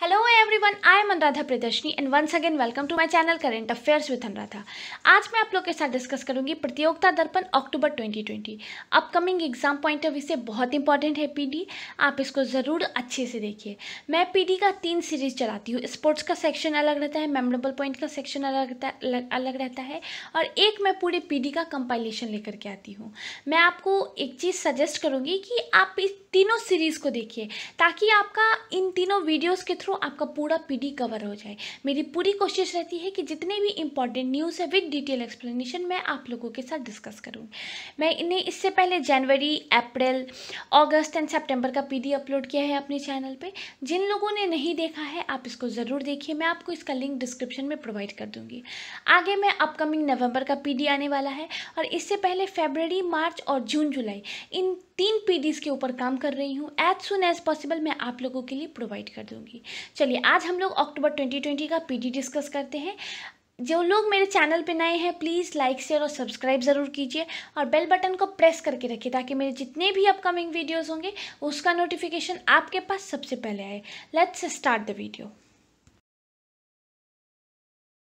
Hello everyone I am Anuradha प्रदर्शनी and once again welcome to my channel current affairs with Anuradha आज मैं आप लोग के साथ डिस्कस करूँगी प्रतियोगिता दर्पण अक्टूबर 2020 upcoming exam point of view से बहुत इंपॉर्टेंट है पीडी आप इसको ज़रूर अच्छे से देखिए। मैं पीडी का तीन सीरीज़ चलाती हूँ। स्पोर्ट्स का सेक्शन अलग रहता है मेमोरेबल पॉइंट का सेक्शन अलग अलग रहता है और एक मैं पूरे पी का कंपाइलेशन लेकर के आती हूँ। मैं आपको एक चीज़ सजेस्ट करूँगी कि आप इस तीनों सीरीज़ को देखिए, ताकि आपका इन तीनों वीडियोज़ के थ्रू आपका पूरा पीडी कवर हो जाए। मेरी पूरी कोशिश रहती है कि जितने भी इंपॉर्टेंट न्यूज़ है विद डिटेल एक्सप्लेनेशन मैं आप लोगों के साथ डिस्कस करूँ। मैं इन्हें इससे पहले जनवरी, अप्रैल, अगस्त एंड सेप्टेम्बर का पीडी अपलोड किया है अपने चैनल पर जिन लोगों ने नहीं देखा है, आप इसको ज़रूर देखिए। मैं आपको इसका लिंक डिस्क्रिप्शन में प्रोवाइड कर दूँगी। आगे मैं अपकमिंग नवंबर का पीडी आने वाला है और इससे पहले फेबररी मार्च और जून जुलाई इन तीन पी के ऊपर काम कर रही हूँ। एज सुन एज पॉसिबल मैं आप लोगों के लिए प्रोवाइड कर दूँगी। चलिए, आज हम लोग अक्टूबर 2020 का पीडी डिस्कस करते हैं। जो लोग मेरे चैनल पे नए हैं प्लीज़ लाइक शेयर और सब्सक्राइब ज़रूर कीजिए और बेल बटन को प्रेस करके रखिए ताकि मेरे जितने भी अपकमिंग वीडियोस होंगे, उसका नोटिफिकेशन आपके पास सबसे पहले आए। लेट्स स्टार्ट द वीडियो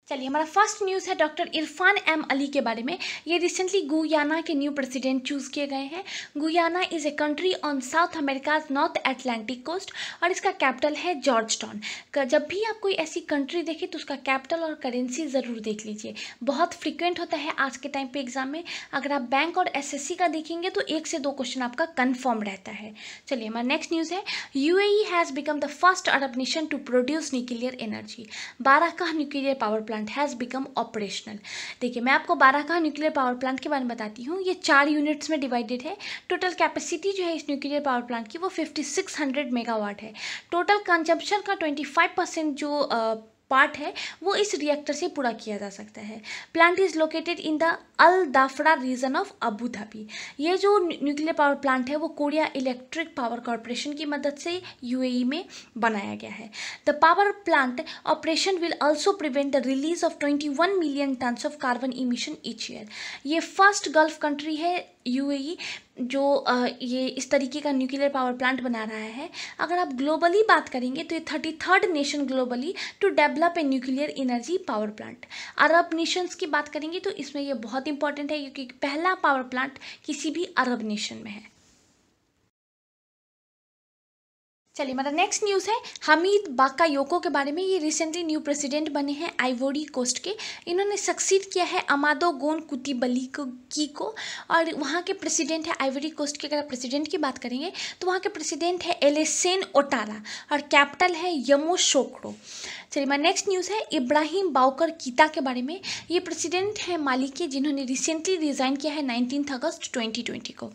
चलिए, हमारा फ़र्स्ट न्यूज़ है डॉक्टर इरफान एम अली के बारे में। ये रिसेंटली गुयाना के न्यू प्रेसिडेंट चूज़ किए गए हैं। Guyana is a country on South America's North Atlantic coast और इसका कैपिटल है जॉर्ज टाउन जब भी आप कोई ऐसी कंट्री देखें तो उसका कैपिटल और करेंसी ज़रूर देख लीजिए। बहुत फ्रिक्वेंट होता है आज के टाइम पे एग्ज़ाम में। अगर आप बैंक और एसएससी का देखेंगे तो एक से दो क्वेश्चन आपका कन्फर्म रहता है। चलिए, हमारा नेक्स्ट न्यूज़ है। UAE has become the first Arab nation to produce nuclear energy बारह का nuclear power plant plant has become operational देखिए, मैं आपको बारह का न्यूक्लियर पावर प्लांट के बारे में बताती हूँ। ये चार यूनिट्स में डिवाइडेड है। टोटल कैपेसिटी जो है इस न्यूक्लियर पावर प्लांट की वो फिफ्टी सिक्स हंड्रेड मेगावाट है। टोटल कंजम्पशन का ट्वेंटी फाइव परसेंट जो पार्ट है, वो इस रिएक्टर से पूरा किया जा सकता है। Plant is located in the Al Dhafra region of Abu Dhabi ये जो न्यूक्लियर पावर प्लांट है, वो कोरिया इलेक्ट्रिक पावर कॉरपोरेशन की मदद से यूएई में बनाया गया है। The power plant operation will also prevent the release of 21 million tons of carbon emission each year ये फ़र्स्ट गल्फ कंट्री है यूएई जो ये इस तरीके का न्यूक्लियर पावर प्लांट बना रहा है, अगर आप ग्लोबली बात करेंगे तो ये thirty third nation globally to develop a nuclear energy power plant Arab nations की बात करेंगे तो इसमें ये बहुत इंपॉर्टेंट है, क्योंकि पहला पावर प्लांट किसी भी अरब नेशन में है। चलिए हमारा नेक्स्ट न्यूज़ है हमीद बाका योको के बारे में ये रिसेंटली न्यू प्रेसिडेंट बने हैं आइवोरी कोस्ट के। इन्होंने सक्सीड किया है अमादो गोन कुतिबली को, की को, और वहाँ के प्रेसिडेंट है आइवरी कोस्ट के। अगर प्रेसिडेंट की बात करेंगे तो वहाँ के प्रेसिडेंट है एलेसेन ओटारा और कैपिटल है यमो शोकड़ो चलिए हमारा नेक्स्ट न्यूज़ है इब्राहिम बाउकर कीता के बारे में। ये प्रेसिडेंट है माली के, जिन्होंने रिसेंटली रिज़ाइन किया है नाइनटीन अगस्त ट्वेंटी को।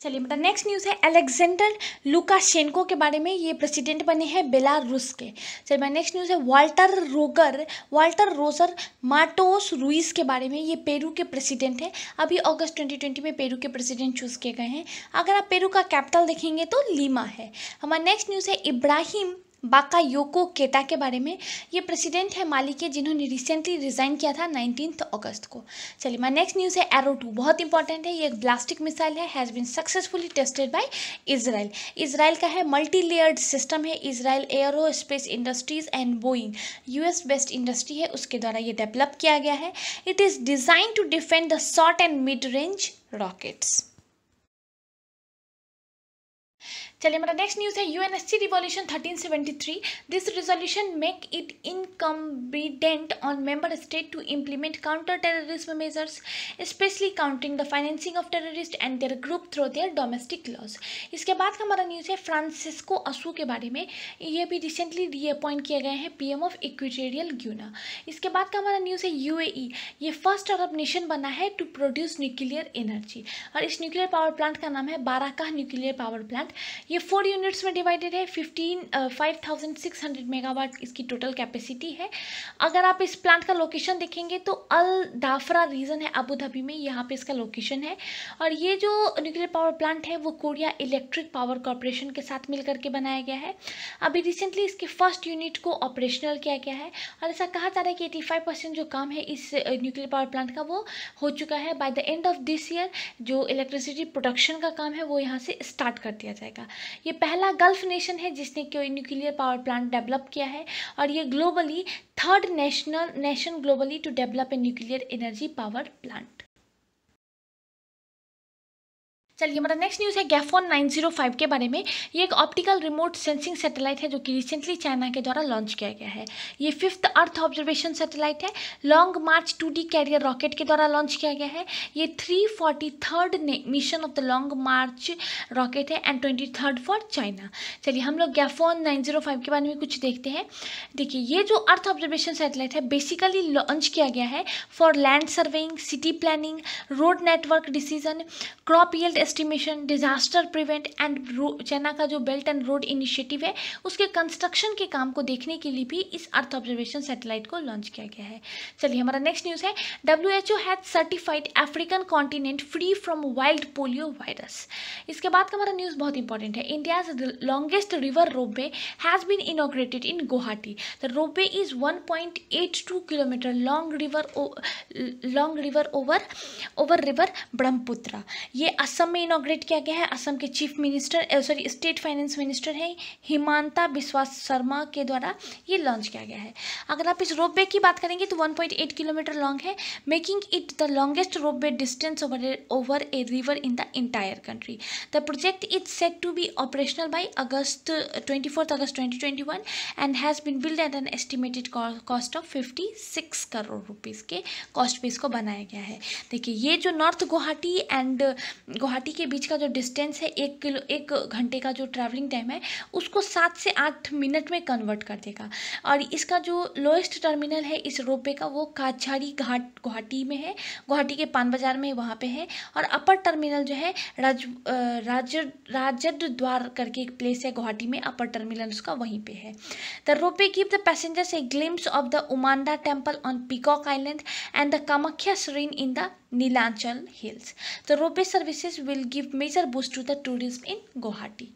चलिए मतलब नेक्स्ट न्यूज़ है अलेक्जेंडर लुकाशेंको के बारे में। ये प्रेसिडेंट बने हैं बेलारूस के। चलिए मैं नेक्स्ट न्यूज़ है Walter Roger Walter Roger Martos Ruiz के बारे में। ये पेरू के प्रेसिडेंट हैं। अभी अगस्त 2020 में पेरू के प्रेसिडेंट चूज़ किए गए हैं। अगर आप पेरू का कैपिटल देखेंगे तो लीमा है। हमारा नेक्स्ट न्यूज़ है इब्राहिम बाका योको केटा के बारे में। ये प्रेसिडेंट है माली के जिन्होंने रिसेंटली रिज़ाइन किया था नाइनटीन अगस्त को। चलिए माई नेक्स्ट न्यूज़ है एरो टू बहुत इंपॉर्टेंट है, ये एक ब्लास्टिक मिसाइल है has been successfully tested by Israel Israel का है मल्टी लेयर्ड सिस्टम है Israel aerospace industries and Boeing US based industry है, उसके द्वारा ये डेवलप किया गया है। It is design to defend the short and mid range rockets चलिए हमारा नेक्स्ट न्यूज़ है U N S C resolution thirteen seventy three this resolution make it incumbent on member state to implement counter terrorism measures specially counting the financing of terrorist and their group through their domestic laws इसके बाद का हमारा news है Francisco असू के बारे में. ये भी रिसेंटली रीअपॉइंट किए गए हैं P M of Equatorial Guinea इसके बाद का हमारा न्यूज़ है यू e, ये फ़र्स्ट अरब नेशन बना है टू प्रोड्यूस न्यूक्लियर एनर्जी और इस न्यूक्लियर पावर प्लांट का नाम है बाराका न्यूक्लियर पावर प्लांट ये फोर यूनिट्स में डिवाइडेड है fifteen five thousand six hundred megawatt इसकी टोटल कैपेसिटी है। अगर आप इस प्लांट का लोकेशन देखेंगे तो अल दाफरा रीजन है अबू धाबी में, यहाँ पे इसका लोकेशन है। और ये जो न्यूक्लियर पावर प्लांट है, वो कोरिया इलेक्ट्रिक पावर कॉरपोरेशन के साथ मिल करके बनाया गया है। अभी रिसेंटली इसके फ़र्स्ट यूनिट को ऑपरेशनल किया गया है। और ऐसा कहा जा रहा है कि एटी फाइव परसेंट जो काम है इस न्यूक्लियर पावर प्लांट का, वो हो चुका है। By the end of this year जो इलेक्ट्रिसिटी प्रोडक्शन का काम है, वो यहाँ से स्टार्ट कर दिया जाएगा। ये पहला गल्फ नेशन है जिसने कोई न्यूक्लियर पावर प्लांट डेवलप किया है और ये globally third national nation globally to develop a nuclear energy power plant चलिए, हमारा नेक्स्ट न्यूज़ है गैफोन 905 के बारे में। ये एक ऑप्टिकल रिमोट सेंसिंग सैटेलाइट है जो कि रिसेंटली चाइना के द्वारा लॉन्च किया गया है। ये फिफ्थ अर्थ ऑब्जर्वेशन सैटेलाइट है। Long March two D carrier rocket के द्वारा लॉन्च किया गया है। ये three forty third mission of the Long March rocket है and twenty third for China चलिए, हम लोग गैफोन नाइन ज़ीरो फाइव के बारे में कुछ देखते हैं। देखिए, ये जो अर्थ ऑब्जर्वेशन सैटेलाइट है बेसिकली लॉन्च किया गया है for land surveying city planning road network decision crop yield estimation disaster prevent and China का जो बेल्ट एंड रोड इनिशिएटिव है, उसके कंस्ट्रक्शन के काम को देखने के लिए भी इस अर्थ ऑब्जर्वेशन सैटेलाइट को लॉन्च किया गया है। चलिए, हमारा नेक्स्ट न्यूज़ है। W H O has certified African continent free from wild polio virus इसके बाद का हमारा न्यूज़ बहुत इंपॉर्टेंट है। India's longest river ropeway has been inaugurated in Guwahati the ropeway is 1.82 kilometre long river long river over over river Brahmaputra ये असम में inaugurate किया गया है। असम के chief minister sorry state finance minister हैं हिमांता बिस्वास शर्मा के द्वारा ये लॉन्च किया गया है। अगर आप इस रोपवे की बात करेंगे तो 1.8 किलोमीटर लॉन्ग है making it the longest ropeway distance over over a river in the entire country the project is set to be operational by August twenty August twenty and has been build at an estimated cost of fifty six crore rupees के cost पे इसको बनाया गया है। देखिए, ये जो North Guwahati and Guwahati के बीच का जो डिस्टेंस है, एक किलो, एक घंटे का जो ट्रैवलिंग टाइम है, उसको सात से आठ मिनट में कन्वर्ट कर देगा। और इसका जो लोएस्ट टर्मिनल है, इस रोपवे का, वो काछाड़ी घाट, गुवाहाटी में है। गुवाहाटी के पान बाज़ार में वहाँ पे है। और अपर टर्मिनल जो है, राज राज राजद द्वार करके एक प्लेस है गुवाहाटी में अपर टर्मिनल उसका वहीं पे है। The ropeway give the passengers a glimpse of the Umananda temple on Peacock Island and the Kamakhya shrine in the Nilachal Hills. The ropeway services will give major boost to the tourism in Guwahati.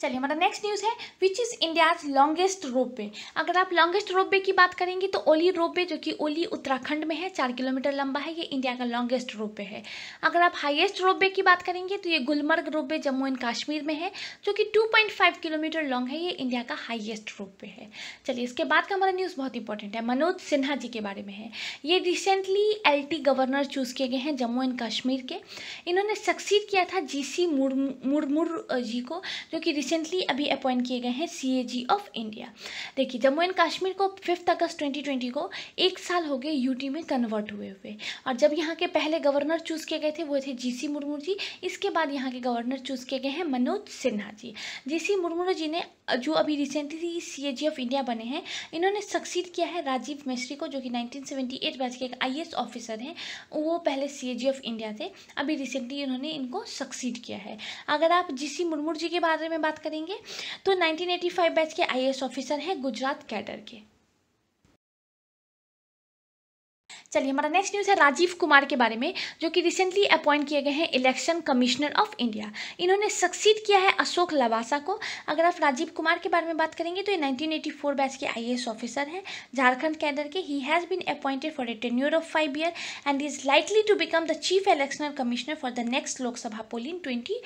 चलिए, हमारा next news है which is India's longest ropeway अगर आप longest ropeway की बात करेंगे तो ओली रोप वे जो कि ओली उत्तराखंड में है, चार किलोमीटर लंबा है, ये इंडिया का लॉन्गेस्ट रोप वे है। अगर आप हाईएस्ट रोपवे की बात करेंगे तो ये Gulmarg ropeway Jammu and Kashmir में है, जो कि 2.5 किलोमीटर लॉन्ग है, ये इंडिया का हाइएस्ट रोपवे है। चलिए, इसके बाद का हमारा न्यूज़ बहुत इंपॉर्टेंट है, मनोज सिन्हा जी के बारे में है। ये रिसेंटली एलटी गवर्नर चूज़ किए गए हैं जम्मू एंड कश्मीर के। इन्होंने सक्सीड किया था जी सी मुर्मुर जी को, जो कि रिसेंटली अभी अपॉइंट किए गए हैं सीएजी ऑफ़ इंडिया देखिए, जम्मू एंड कश्मीर को फिफ्थ अगस्त 2020 को एक साल हो गए यूटी में कन्वर्ट हुए हुए। और जब यहाँ के पहले गवर्नर चूज़ किए गए थे, वो थे जीसी मुर्मू जी। इसके बाद यहाँ के गवर्नर चूज़ किए गए हैं मनोज सिन्हा जी। जीसी मुर्मू जी ने, जो अभी रिसेंटली सीएजी ऑफ़ इंडिया बने हैं, इन्होंने सक्सीड किया है राजीव मिश्री को, जो कि 1978 बैच के एक आईएएस ऑफिसर हैं। वो पहले सीएजी ऑफ़ इंडिया थे। अभी रिसेंटली इन्होंने इनको सक्सीड किया है। अगर आप जीसी मुर्मू जी के बारे में बात करेंगे। तो 1985 बैच के आई ऑफिसर हैं गुजरात कैडर के। चलिए हमारा नेक्स्ट न्यूज़ है राजीव कुमार के बारे में, जो कि रिसेंटली अपॉइंट किए गए हैं इलेक्शन कमिश्नर ऑफ़ इंडिया इन्होंने सक्सीड किया है अशोक लवासा को। अगर आप राजीव कुमार के बारे में बात करेंगे तो ये 1984 बैच के आईएएस ऑफिसर हैं। झारखंड कैडर के ही has been appointed for a tenure of five year and is likely to become the chief electional commissioner for the next Lok Sabha poll in twenty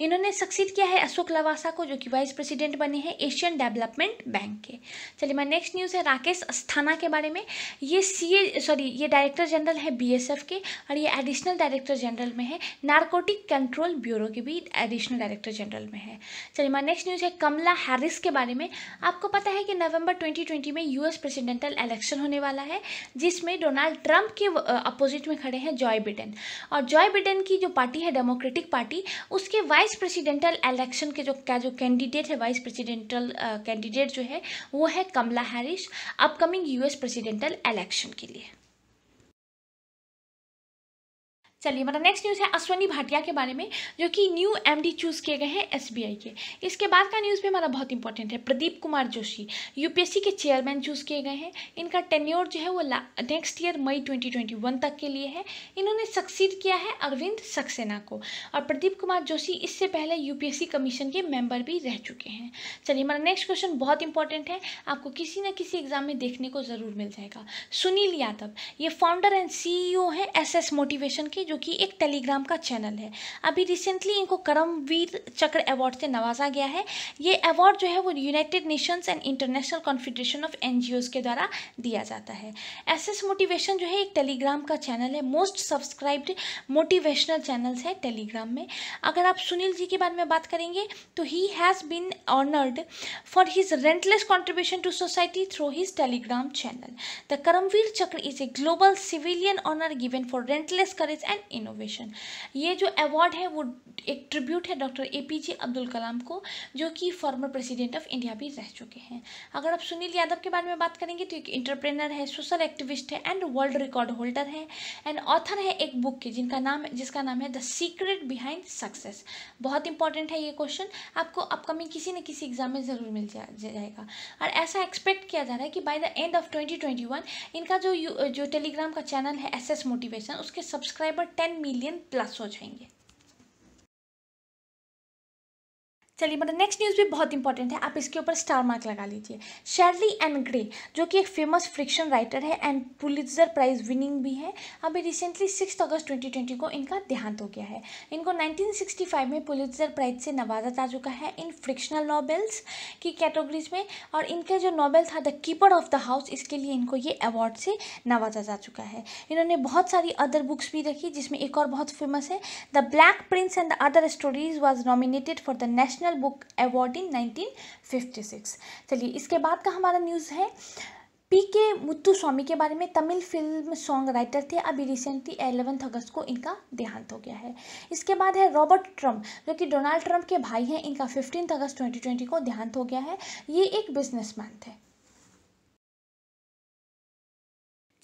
इन्होंने सक्सीड किया है अशोक लवासा को, जो कि vice president बने हैं एशियन डेवलपमेंट बैंक के। चलिए मैं नेक्स्ट न्यूज़ है राकेश अस्थाना के बारे में। ये सी ये सॉरी ये डायरेक्टर जनरल है बीएसएफ के और ये एडिशनल डायरेक्टर जनरल में है। नारकोटिक कंट्रोल ब्यूरो के भी एडिशनल डायरेक्टर जनरल में है। चलिए हमारा नेक्स्ट न्यूज़ है कमला हैरिस के बारे में। आपको पता है कि नवंबर 2020 में यूएस प्रेसिडेंटल इलेक्शन होने वाला है, जिसमें डोनाल्ड ट्रंप के अपोजिट में खड़े हैं जॉय बिडेन और जॉय बिडेन की जो पार्टी है डेमोक्रेटिक पार्टी उसके वाइस प्रेसिडेंटल इलेक्शन के जो क्या जो कैंडिडेट है वाइस प्रेसिडेंटल कैंडिडेट जो है, वो है Kamala Harris upcoming US presidential election के। लिए चलिए, हमारा नेक्स्ट न्यूज़ है अश्वनी भाटिया के बारे में, जो कि न्यू एमडी चूज़ किए गए हैं एसबीआई के। इसके बाद का न्यूज़ भी हमारा बहुत इंपॉर्टेंट है, प्रदीप कुमार जोशी यूपीएससी के चेयरमैन चूज़ किए गए हैं। इनका टेन्योर जो है वो नेक्स्ट ईयर मई 2021 तक के लिए है। इन्होंने सक्सीड किया है अरविंद सक्सेना को, और प्रदीप कुमार जोशी इससे पहले यूपीएससी कमीशन के मेंबर भी रह चुके हैं। चलिए, हमारा नेक्स्ट क्वेश्चन बहुत इंपॉर्टेंट है, आपको किसी न किसी एग्ज़ाम में देखने को ज़रूर मिल जाएगा। सुनील यादव, ये फाउंडर एंड सी हैं एस मोटिवेशन के, जो कि एक टेलीग्राम का चैनल है। अभी रिसेंटली इनको करमवीर चक्र अवार्ड से नवाजा गया है। ये अवार्ड जो है वो United Nations and International Confederation of N के द्वारा दिया जाता है। एस एस मोटिवेशन जो है एक टेलीग्राम का चैनल है। मोस्ट सब्सक्राइब्ड मोटिवेशनल चैनल्स है टेलीग्राम में। अगर आप सुनील जी के बारे में बात करेंगे तो he has been honoured for his relentless contribution to society through his Telegram channel the Karmaveer Chakra is a global civilian honour given for relentless courage and innovation ये जो अवार्ड है वो एक ट्रिब्यूट है doctor A P J Abdul Kalam को जो कि farmer president of India भी रह चुके हैं। अगर आप सुनील यादव के बारे में बात करेंगे तो एक इंटरप्रेनर है सोशल एक्टिविस्ट है एंड वर्ल्ड रिकॉर्ड होल्डर है। एंड ऑथर है एक बुक के जिनका नाम जिसका नाम है द सीक्रेट बिहाइंड सक्सेस बहुत इंपॉर्टेंट है ये क्वेश्चन आपको अपकमिंग किसी न किसी एग्ज़ाम में ज़रूर मिल जा, जाएगा। और ऐसा एक्सपेक्ट किया जा रहा है कि by the end of twenty twenty one इनका जो जो टेलीग्राम का चैनल है एस एस मोटिवेशन उसके सब्सक्राइबर टेन मिलियन प्लस हो जाएँगे। चलिए मतलब नेक्स्ट न्यूज़ भी बहुत इंपॉर्टेंट है, आप इसके ऊपर स्टार मार्क लगा लीजिए। शेरली एंड ग्रे जो कि एक फ़ेमस फ्रिक्शन राइटर है एंड पुलित्जर प्राइज विनिंग भी है, अभी रिसेंटली सिक्स अगस्त 2020 को इनका देहांत हो गया है। इनको 1965 में पुलित्जर प्राइज से नवाजा जा चुका है इन फ्रिक्शनल नॉवेल्स की कैटेगरीज में और इनका जो नॉवेल था the keeper of the house इसके लिए इनको ये अवार्ड से नवाजा जा चुका है। इन्होंने बहुत सारी अदर बुक्स भी रखी, जिसमें एक और बहुत फ़ेमस है the black prince and the other stories was nominated for the national national book award in 1956 चलिए, इसके बाद का हमारा न्यूज़ है पी के मुत्तु स्वामी के बारे में। तमिल फ़िल्म सॉन्ग राइटर थे। अभी रिसेंटली एलेवंथ अगस्त को इनका देहांत हो गया है। इसके बाद है रॉबर्ट ट्रंप जो कि डोनाल्ड ट्रंप के भाई हैं। इनका फिफ्टीन अगस्त 2020 को देहांत हो गया है। ये एक बिजनेसमैन थे।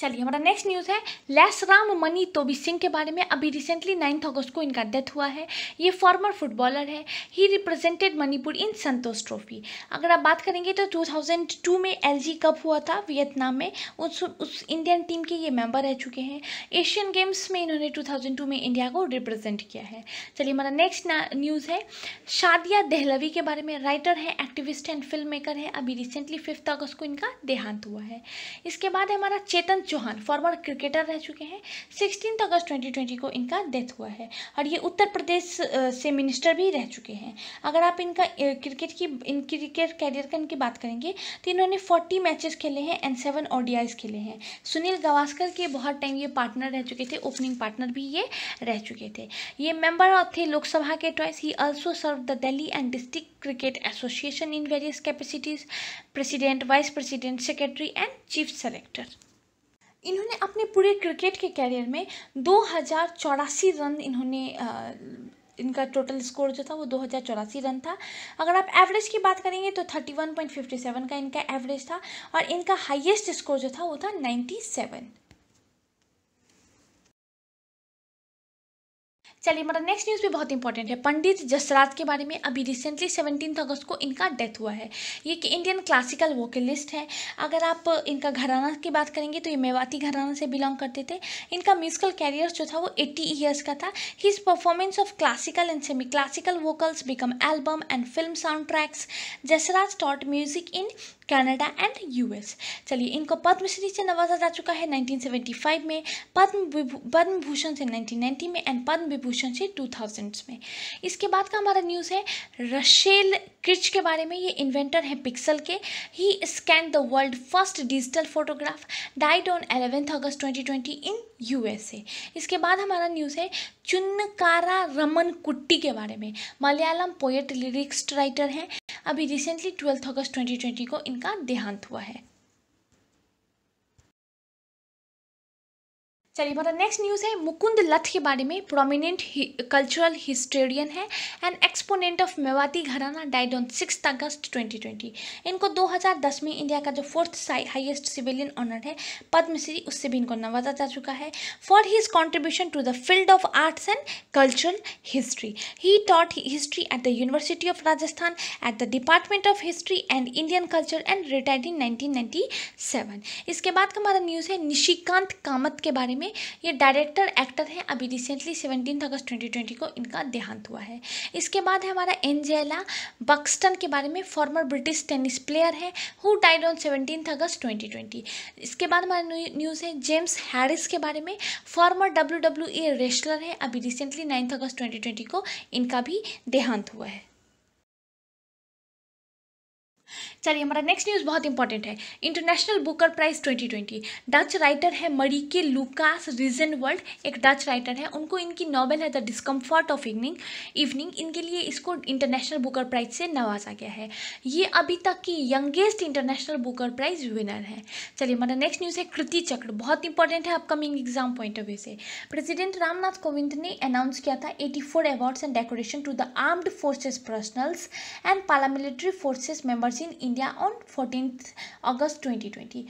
चलिए, हमारा नेक्स्ट न्यूज़ है। लैसराम मनी तोबी सिंह के बारे में अभी रिसेंटली नाइन्थ अगस्त को इनका डेथ हुआ है। ये फॉर्मर फुटबॉलर है। He represented Manipur in Santosh trophy अगर आप बात करेंगे तो 2002 में एलजी कप हुआ था वियतनाम में? उस उस इंडियन टीम के ये मेंबर रह चुके हैं। एशियन गेम्स में इन्होंने टू में इंडिया को रिप्रेजेंट किया है। चलिए, हमारा नेक्स्ट न्यूज़ है। शादिया दहलवी के बारे में राइटर है एक्टिविस्ट एंड फ़िल्म मेकर है। अभी रिसेंटली फिफ्थ अगस्त को इनका देहांत हुआ है। इसके बाद हमारा चेतन चौहान फॉर्मर क्रिकेटर रह चुके हैं सिक्सटीन अगस्त 2020 को इनका डेथ हुआ है और ये उत्तर प्रदेश से मिनिस्टर भी रह चुके हैं। अगर आप इनका क्रिकेट की, इन क्रिकेट कैरियर का इनकी बात करेंगे तो इन्होंने फोर्टी मैचेस खेले हैं एंड सेवन ओडियाज खेले हैं। सुनील गवास्कर के बहुत टाइम ये पार्टनर रह चुके थे ओपनिंग पार्टनर भी ये रह चुके थे। ये मेंबर थे लोकसभा के twice he also serve the Delhi and district cricket association in various capacities president vice president secretary and chief selector इन्होंने अपने पूरे क्रिकेट के कैरियर में दो हज़ार चौरासी रन इन्होंने आ, इनका टोटल स्कोर जो था वो दो हज़ार चौरासी रन था। अगर आप एवरेज की बात करेंगे तो thirty one point fifty seven का इनका एवरेज था और इनका हाईएस्ट स्कोर जो था वो था नाइन्टी सेवन चलिए मतलब नेक्स्ट न्यूज़ भी बहुत इंपॉर्टेंट है। पंडित जसराज के बारे में अभी रिसेंटली सेवनटीन अगस्त को इनका डेथ हुआ है। ये कि इंडियन क्लासिकल वोकलिस्ट है। अगर आप इनका घराना की बात करेंगे तो ये मेवाती घराना से बिलोंग करते थे। इनका म्यूजिकल कैरियर जो था, वो एट्टी ईयर्स का था। His performance of classical and semi classical vocals become album and film soundtracks Jasraj taught music in Canada and US चलिए, इनको पद्मश्री से नवाजा जा चुका है 1975 में, पद्म पद्म भूषण से 1990 में एंड पद्म विभूषण से 2000 में। इसके बाद का हमारा न्यूज़ है, रशेल क्रिच के बारे में, ये इन्वेंटर है पिक्सल के। He scan the world first digital photograph died on eleventh August 2020 in USA इसके बाद हमारा न्यूज़ है चुन्नकारा रमन कुट्टी के बारे में। मलयालम पोएट लिरिक्स राइटर हैं। अभी रिसेंटली ट्वेल्थ अगस्त 2020 को इनका देहांत हुआ है। चलिए हमारा नेक्स्ट न्यूज़ है, मुकुंद लथ के बारे में प्रोमिनेंट कल्चरल हिस्टोरियन है and exponent of Mewati gharana died on six August 2020 इनको 2010 में इंडिया का जो फोर्थ हाईएस्ट सिविलियन ऑनर है, पद्मश्री, उससे भी इनको नवाजा जा चुका है। For his contribution to the field of arts and cultural history he taught history at the university of Rajasthan at the department of history and Indian culture and retired in nineteen इसके बाद का हमारा news है, निशिकांत कामत के बारे में। में ये डायरेक्टर एक्टर हैं। अभी recently seventeen August twenty twenty को इनका देहांत हुआ है। इसके बाद है हमारा एंजेला बक्सटन के बारे में फॉर्मर ब्रिटिश टेनिस प्लेयर है who died on seventeen August twenty twenty इसके बाद हमारा न्यूज़ है जेम्स हैरिस के बारे में former W W A wrestler है। अभी recently ninth August twenty twenty को इनका भी देहांत हुआ है। चलिए हमारा नेक्स्ट न्यूज़ बहुत इंपॉर्टेंट है। International Booker prize 2020 Dutch writer है मरीके लुकास रीजन वर्ल्ड एक डच राइटर है। उनको इनकी नॉवल है the discomfort of evening evening इनके लिए इसको इंटरनेशनल बुकर प्राइज से नवाजा गया है। ये अभी तक की youngest international Booker prize winner है। चलिए हमारा नेक्स्ट न्यूज़ है कृति चक्र। बहुत इंपॉर्टेंट है upcoming exam point of view से। प्रेसिडेंट रामनाथ कोविंद ने अनाउंस किया था eighty four awards and decoration to the armed forces personnels and paramilitary forces members in India on fourteen August 2020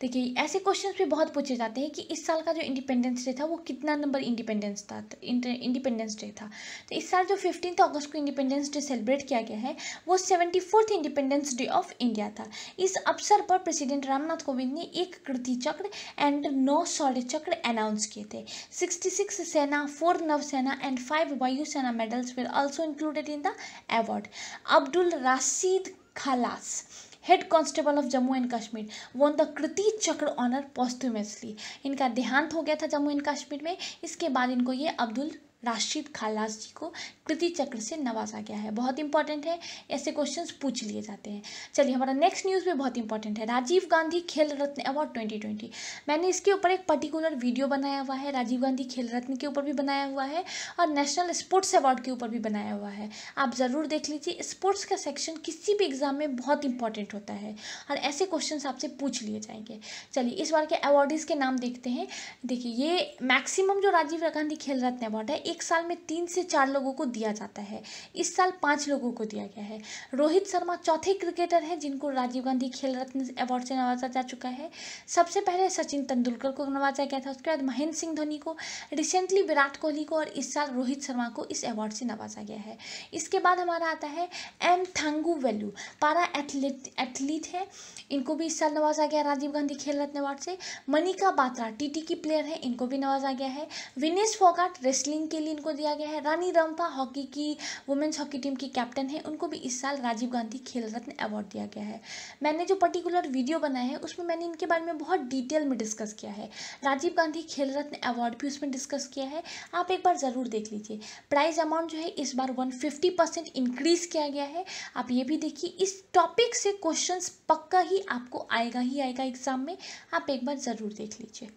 देखिए, ऐसे क्वेश्चन भी बहुत पूछे जाते हैं कि इस साल का जो इंडिपेंडेंस डे था, वो कितना नंबर इंडिपेंडेंस था इंडिपेंडेंस डे था। तो इस साल जो फिफ्टीन अगस्त को इंडिपेंडेंस डे सेलिब्रेट किया गया है, वो seventy independence day of India था। इस अवसर पर प्रेसिडेंट रामनाथ कोविंद ने एक कृति चक्र एंड नौ शौर्य चक्र अनाउंस किए थे। Sixty six Sena four Nau Sena and five Vayu Sena medals will also included in the award Abdul Rashid Kalas. Head constable of Jammu and Kashmir one the Kirti Chakra honour posthumously इनका देहांत हो गया था Jammu and Kashmir में। इसके बाद इनको ये अब्दुल राशिद खालास जी को कृति चक्र से नवाजा गया है। बहुत इंपॉर्टेंट है। ऐसे क्वेश्चंस पूछ लिए जाते हैं। चलिए, हमारा नेक्स्ट न्यूज़ भी बहुत इंपॉर्टेंट है। राजीव गांधी खेल रत्न अवार्ड 2020 मैंने इसके ऊपर एक पर्टिकुलर वीडियो बनाया हुआ है। राजीव गांधी खेल रत्न के ऊपर भी बनाया हुआ है और नेशनल स्पोर्ट्स अवार्ड के ऊपर भी बनाया हुआ है। आप ज़रूर देख लीजिए स्पोर्ट्स का सेक्शन किसी भी एग्ज़ाम में बहुत इंपॉर्टेंट होता है और ऐसे क्वेश्चन आपसे पूछ लिए जाएँगे। चलिए, इस बार के अवार्डीज़ के नाम देखते हैं। देखिए, ये मैक्सिमम जो राजीव गांधी खेल रत्न अवार्ड है एक साल में तीन से चार लोगों को दिया जाता है। इस साल पाँच लोगों को दिया गया है। रोहित शर्मा चौथे क्रिकेटर हैं, जिनको राजीव गांधी खेल रत्न अवार्ड से नवाजा जा चुका है। सबसे पहले सचिन तेंदुलकर को नवाजा गया था, उसके बाद महेंद्र सिंह धोनी को रिसेंटली विराट कोहली को और इस साल रोहित शर्मा को इस अवार्ड से नवाजा गया है। इसके बाद हमारा आता है एम थांगू वेलू पारा एथलीट एथलीट है। इनको भी इस साल नवाजा गया राजीव गांधी खेल रत्न अवार्ड से। मनिका बात्रा टीटी की प्लेयर है, इनको भी नवाजा गया है। विनेश फोगाट रेसलिंग के लिए इनको दिया गया है। रानी रंपा हॉकी की वुमेंस हॉकी टीम की कैप्टन है। उनको भी इस साल राजीव गांधी खेल रत्न अवार्ड दिया गया है। मैंने जो पर्टिकुलर वीडियो बनाया है, उसमें मैंने इनके बारे में बहुत डिटेल में डिस्कस किया है। राजीव गांधी खेल रत्न अवार्ड भी उसमें डिस्कस किया है। आप एक बार ज़रूर देख लीजिए। प्राइज अमाउंट जो है, इस बार वन फिफ्टी परसेंट इंक्रीज़ किया गया है। आप ये भी देखिए, इस टॉपिक से क्वेश्चन पक्का ही आपको आएगा ही आएगा एग्ज़ाम में। आप एक बार ज़रूर देख लीजिए।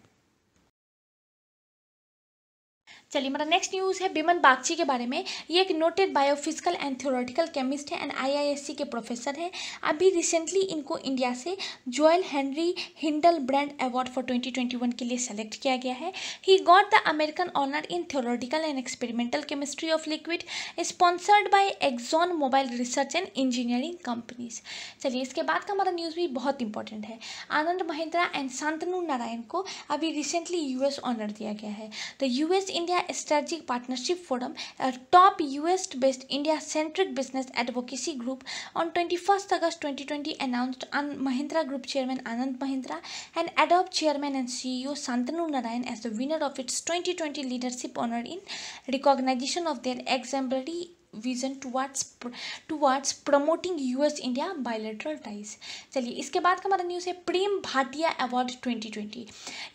चलिए, हमारा नेक्स्ट न्यूज़ है बिमन बागची के बारे में। ये एक noted biophysical and theoretical chemist है एंड आईआईएससी के प्रोफेसर हैं। अभी रिसेंटली इनको इंडिया से Joel Henry Hildebrand award for 2021 के लिए सेलेक्ट किया गया है। He got the American honour in theoretical and experimental chemistry of liquid sponsored by Exxon Mobil research and engineering companies चलिए, इसके बाद का हमारा न्यूज़ भी बहुत इंपॉर्टेंट है। आनंद महिंद्रा एंड शांतनु नारायण को अभी रिसेंटली यूएस ऑनर दिया गया है। The US India Strategic Partnership Forum, a top US-based India-centric business advocacy group, on 21st August 2020 announced Mahindra Group Chairman Anand Mahindra and Adobe Chairman and CEO Santanu Narayan as the winner of its 2020 Leadership Honor in recognition of their exemplary vision towards towards promoting US India bilateral ties चलिए, इसके बाद का हमारा news है प्रेम Bhatia award 2020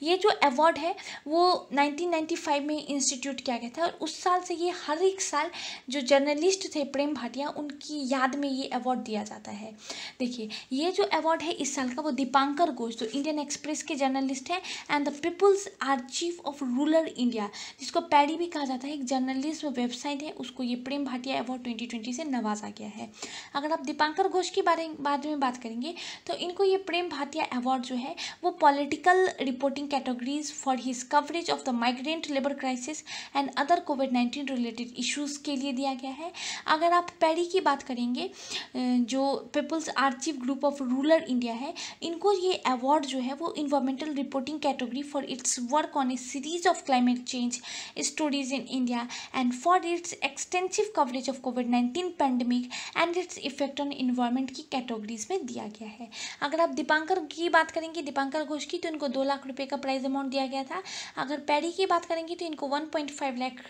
ये जो award है, वो 1995 में इंस्टीट्यूट किया गया था और उस साल से ये हर एक साल जो जर्नलिस्ट थे प्रेम भाटिया, उनकी याद में ये अवार्ड दिया जाता है। देखिए, ये जो अवार्ड है इस साल का वो दीपांकर घोष, जो इंडियन एक्सप्रेस के जर्नलिस्ट हैं and the people's are chief of rural India जिसको पैडी भी कहा जाता है, एक जर्नलिस्ट वेबसाइट है, उसको ये प्रेम भाटिया भाटिया अवार्ड 2020 से नवाजा गया है। अगर आप दीपांकर घोष के बारे बारे में बात करेंगे तो इनको ये प्रेम भाटिया अवार्ड जो है, वो political reporting categories for his coverage of the migrant labour crisis and other covid nineteen related issues के लिए दिया गया है। अगर आप पैरी की बात करेंगे जो people's archive group of rural India है, इनको ये अवार्ड जो है, वो environmental reporting category for its work on a series of climate change stories in India and for its extensive coverage coverage of covid nineteen pandemic and its effect on environment की categories में दिया गया है। अगर आप दीपांकर की बात करेंगे, दीपांकर घोष की तो इनको दो लाख रुपये का प्राइज अमाउंट दिया गया था। अगर पैडी की बात करेंगे तो इनको वन पॉइंट फाइव लाख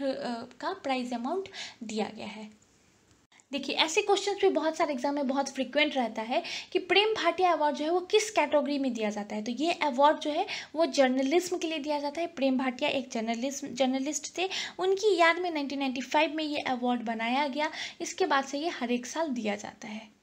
का प्राइज अमाउंट दिया गया है। देखिए, ऐसे क्वेश्चंस भी बहुत सारे एग्ज़ाम में बहुत फ्रिक्वेंट रहता है कि प्रेम भाटिया अवार्ड जो है वो किस कैटेगरी में दिया जाता है? तो ये अवार्ड जो है, वो जर्नलिज्म के लिए दिया जाता है। प्रेम भाटिया एक जर्नलिज्म जर्नलिस्ट थे। उनकी याद में 1995 में ये अवार्ड बनाया गया। इसके बाद से ये हर एक साल दिया जाता है।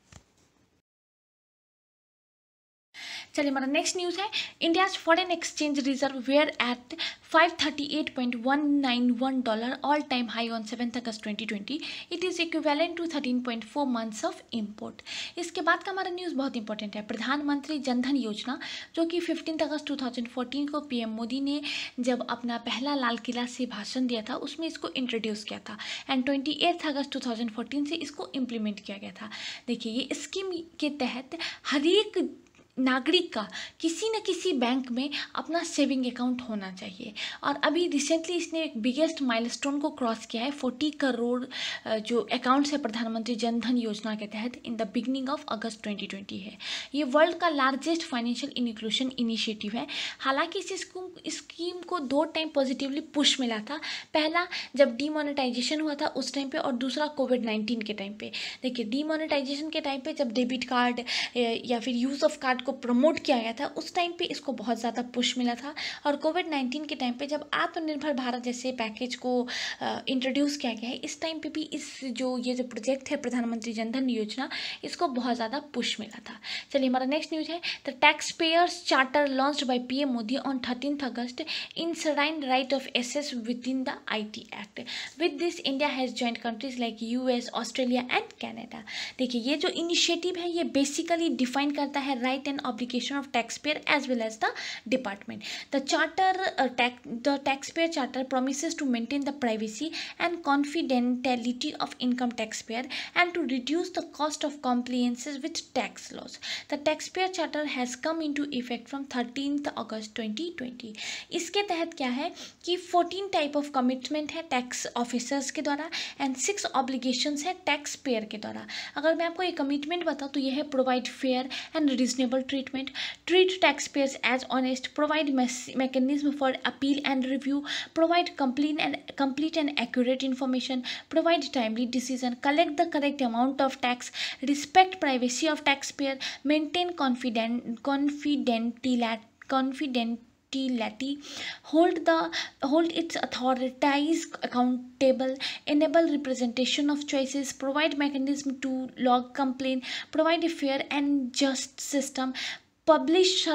चलिए हमारा नेक्स्ट न्यूज़ है। India's foreign exchange reserve were at 538.191 dollar all time high on seventh August 2020 it is equivalent to 13.4 months of import इसके बाद का हमारा न्यूज़ बहुत इंपॉर्टेंट है। प्रधानमंत्री जनधन योजना, जो कि फिफ्टीन अगस्त 2014 को पीएम मोदी ने जब अपना पहला लाल किला से भाषण दिया था, उसमें इसको इंट्रोड्यूस किया था। एंड ट्वेंटी अगस्त 2014 से इसको इम्प्लीमेंट किया गया था। देखिए, ये स्कीम के तहत हर एक नागरिक का किसी न किसी बैंक में अपना सेविंग अकाउंट होना चाहिए। और अभी रिसेंटली इसने एक बिगेस्ट माइलस्टोन को क्रॉस किया है फोर्टी करोड़ जो अकाउंट्स है प्रधानमंत्री जनधन योजना के तहत in the beginning of August 2020 है। ये वर्ल्ड का लार्जेस्ट फाइनेंशियल इंक्लूशन इनिशिएटिव है। हालाँकि इस स्कीम को दो टाइम पॉजिटिवली पुश मिला था। पहला जब डीमोनेटाइजेशन हुआ था उस टाइम पे और दूसरा कोविड नाइन्टीन के टाइम पे। देखिए डीमोनेटाइजेशन के टाइम पे जब डेबिट कार्ड या फिर यूज़ ऑफ़ कार्ड को प्रमोट किया गया था, उस टाइम पे इसको बहुत ज़्यादा पुश मिला था। और कोविड नाइन्टीन के टाइम पे जब आत्मनिर्भर भारत जैसे पैकेज को इंट्रोड्यूस किया गया है, इस टाइम पे भी इस जो ये जो प्रोजेक्ट है, प्रधानमंत्री जनधन योजना, इसको बहुत ज़्यादा पुश मिला था। चलिए हमारा नेक्स्ट न्यूज़ है। The tax payers charter launch by P Modi on thirteen August enshrine right of assesses within the I T act with this India has joined countries like US Australia and Canada देखिए, ये जो initiative है, ये basically define करता है right and obligation of taxpayer as well as the department. The charter uh, tax, the taxpayer charter promises to maintain the privacy and confidentiality of income taxpayer and to reduce the cost of compliances with tax laws. The taxpayer charter has come into effect from 13th August 2020. इसके तहत क्या है कि 14 type of commitment है tax officers के द्वारा and six obligations है tax payer के द्वारा अगर मैं आपको ये कमिटमेंट बताऊँ तो यह है provide fair and reasonable treatment, treat taxpayers as honest, provide mechanism for appeal and review, provide complete and complete and accurate information, provide timely decision, collect the correct amount of tax, respect privacy of taxpayer, maintain confident confidentiality confident hold the hold its authorities accountable enable representation of choices provide mechanism to log complaint provide a fair and just system publish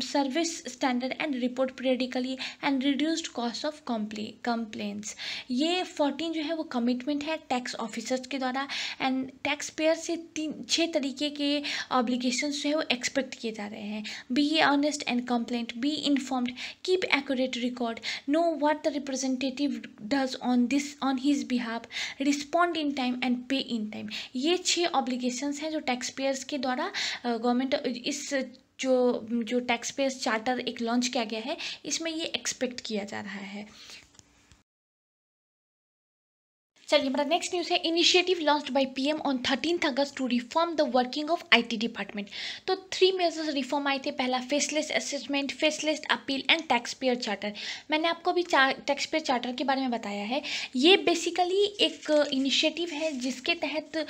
service standard and report periodically and reduced cost of complaints. ये 14 जो है वो commitment है tax officers के द्वारा and tax pair से तीन छः तरीके के ऑब्लिगेशंस जो है वो एक्सपेक्ट किए जा रहे हैं। Be honest and compliant be informed keep accurate record know what the representative does on this on his behalf respond in time and pay in time ये छः ऑब्लिगेशंस हैं जो टैक्स पेयर्स के द्वारा गवर्नमेंट इस जो जो टैक्स पेयर्स चार्टर एक लॉन्च किया गया है, इसमें ये एक्सपेक्ट किया जा रहा है। चलिए, हमारा नेक्स्ट न्यूज़ है initiative launch by PM on thirteen August to reform the working of IT department तो थ्री मेजर्स रिफॉर्म आए थे, पहला faceless assessment faceless appeal and tax payer charter मैंने आपको भी टैक्स पेयर चार्टर के बारे में बताया है। ये बेसिकली एक इनिशिएटिव है जिसके तहत,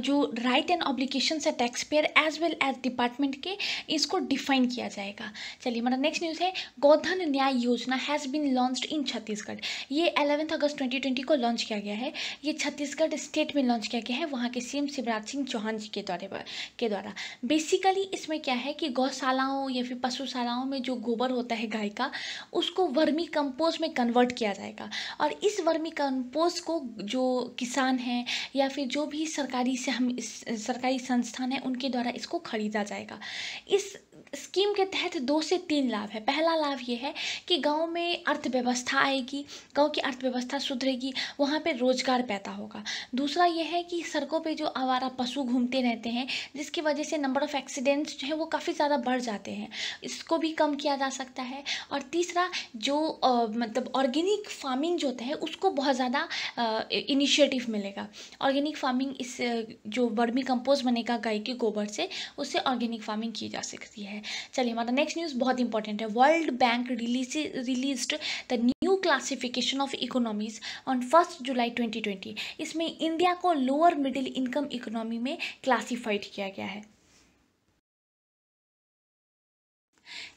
जो राइट एंड ऑब्लिकेशन है tax payer as well as department के, इसको डिफाइन किया जाएगा। चलिए, हमारा नेक्स्ट न्यूज़ है, Godhan Nyay Yojana has been launch in Chhattisgarh. ये अलेवेंथ अगस्त ट्वेंटी को लॉन्च किया गया है। है। ये छत्तीसगढ़ स्टेट में लॉन्च किया गया है, वहाँ के सीएम शिवराज सिंह चौहान जी के द्वारा के द्वारा। बेसिकली इसमें क्या है कि गौशालाओं या फिर पशुशालाओं में जो गोबर होता है गाय का, उसको वर्मी कंपोज में कन्वर्ट किया जाएगा। और इस वर्मी कंपोज को जो किसान हैं या फिर जो भी सरकारी से हम सरकारी संस्थान है, उनके द्वारा इसको खरीदा जाएगा। इस स्कीम के तहत दो से तीन लाभ है। पहला लाभ ये है कि गाँव में अर्थव्यवस्था आएगी गाँव की अर्थव्यवस्था सुधरेगी वहाँ पे रोज़गार पैदा होगा। दूसरा ये है कि सड़कों पे जो आवारा पशु घूमते रहते हैं जिसकी वजह से नंबर ऑफ़ एक्सीडेंट्स जो है वो काफ़ी ज़्यादा बढ़ जाते हैं। इसको भी कम किया जा सकता है। और तीसरा जो आ, मतलब ऑर्गेनिक फ़ार्मिंग जो होता है उसको बहुत ज़्यादा इनिशिएटिव मिलेगा। ऑर्गेनिक फ़ार्मिंग इस जो वर्मी कंपोज बनेगा गाय के गोबर से उससे ऑर्गेनिक फ़ार्मिंग की जा सकती है। चलिए, हमारा नेक्स्ट न्यूज़ बहुत इंपॉर्टेंट है। World bank release release the new classification of economies on first July 2020 इसमें इंडिया को लोअर मिडिल इनकम इकोनॉमी में क्लासिफाइड किया गया है।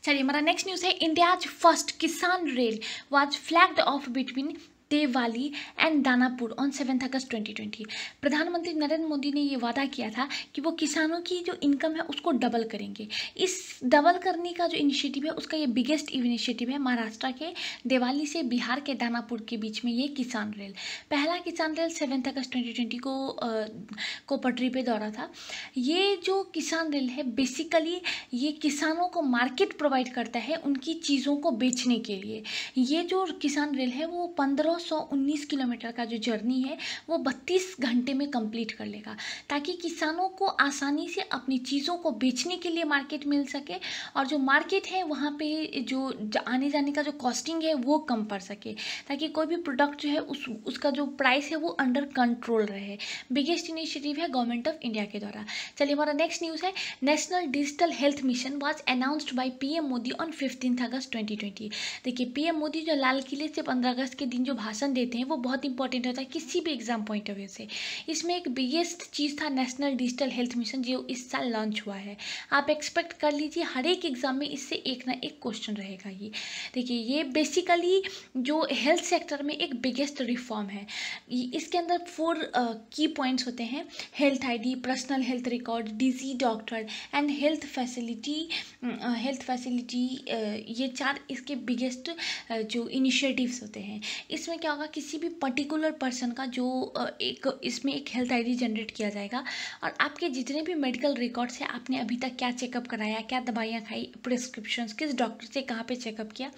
चलिए, हमारा नेक्स्ट न्यूज़ है। India's first Kisan rail was flagged off between Devlali and Danapur on seventh August 2020 प्रधानमंत्री नरेंद्र मोदी ने ये वादा किया था कि वो किसानों की जो इनकम है उसको डबल करेंगे। इस डबल करने का जो इनिशिएटिव है उसका ये बिगेस्ट इनिशिएटिव है महाराष्ट्र के देवाली से बिहार के दानापुर के बीच में ये किसान रेल पहला किसान रेल सेवेंथ अगस्त ट्वेंटी को आ, को पटरी पे दौड़ा था। ये जो किसान रेल है बेसिकली ये किसानों को मार्केट प्रोवाइड करता है उनकी चीज़ों को बेचने के लिए। ये जो किसान रेल है वो पंद्रह 919 किलोमीटर का जो जर्नी है, वो 32 घंटे में कंप्लीट कर लेगा, ताकि किसानों को आसानी से अपनी चीज़ों को बेचने के लिए मार्केट मिल सके और जो मार्केट है, वहाँ पे जो आने जाने का जो कॉस्टिंग है, वो कम पड़ सके, ताकि कोई भी प्रोडक्ट जो है, उस, उसका जो प्राइस है, वो अंडर कंट्रोल रहे। बिगेस्ट इनिशिएटिव है गवर्नमेंट ऑफ़ इंडिया के द्वारा। चलिए, हमारा नेक्स्ट न्यूज़ है। National digital health mission was announced by PM Modi on fifteen August twenty देखिए पीएम मोदी जो लाल किले से पंद्रह अगस्त के दिन जो भाषण देते हैं, वो बहुत इंपॉर्टेंट होता है किसी भी एग्ज़ाम पॉइंट ऑफ़ व्यू से। इसमें एक बिगेस्ट चीज़ था नेशनल डिजिटल हेल्थ मिशन जो इस साल लॉन्च हुआ है। आप एक्सपेक्ट कर लीजिए, हर एक एग्ज़ाम में इससे एक ना एक क्वेश्चन रहेगा ये। देखिए, ये बेसिकली जो हेल्थ सेक्टर में एक बिगेस्ट रिफॉर्म है। इसके अंदर फोर की पॉइंट्स होते हैं। Health ID personal health record digi doctor and health facility health facility ये चार इसके बिगेस्ट जो इनिशिएटिव्स होते हैं। इसमें क्या होगा, किसी भी पर्टिकुलर पर्सन का जो एक, इसमें एक हेल्थ आईडी जनरेट किया जाएगा और आपके जितने भी मेडिकल रिकॉर्ड्स हैं, आपने अभी तक क्या चेकअप कराया, क्या दवाइयाँ खाई प्रिस्क्रिप्शन किस डॉक्टर से कहाँ पे चेकअप किया,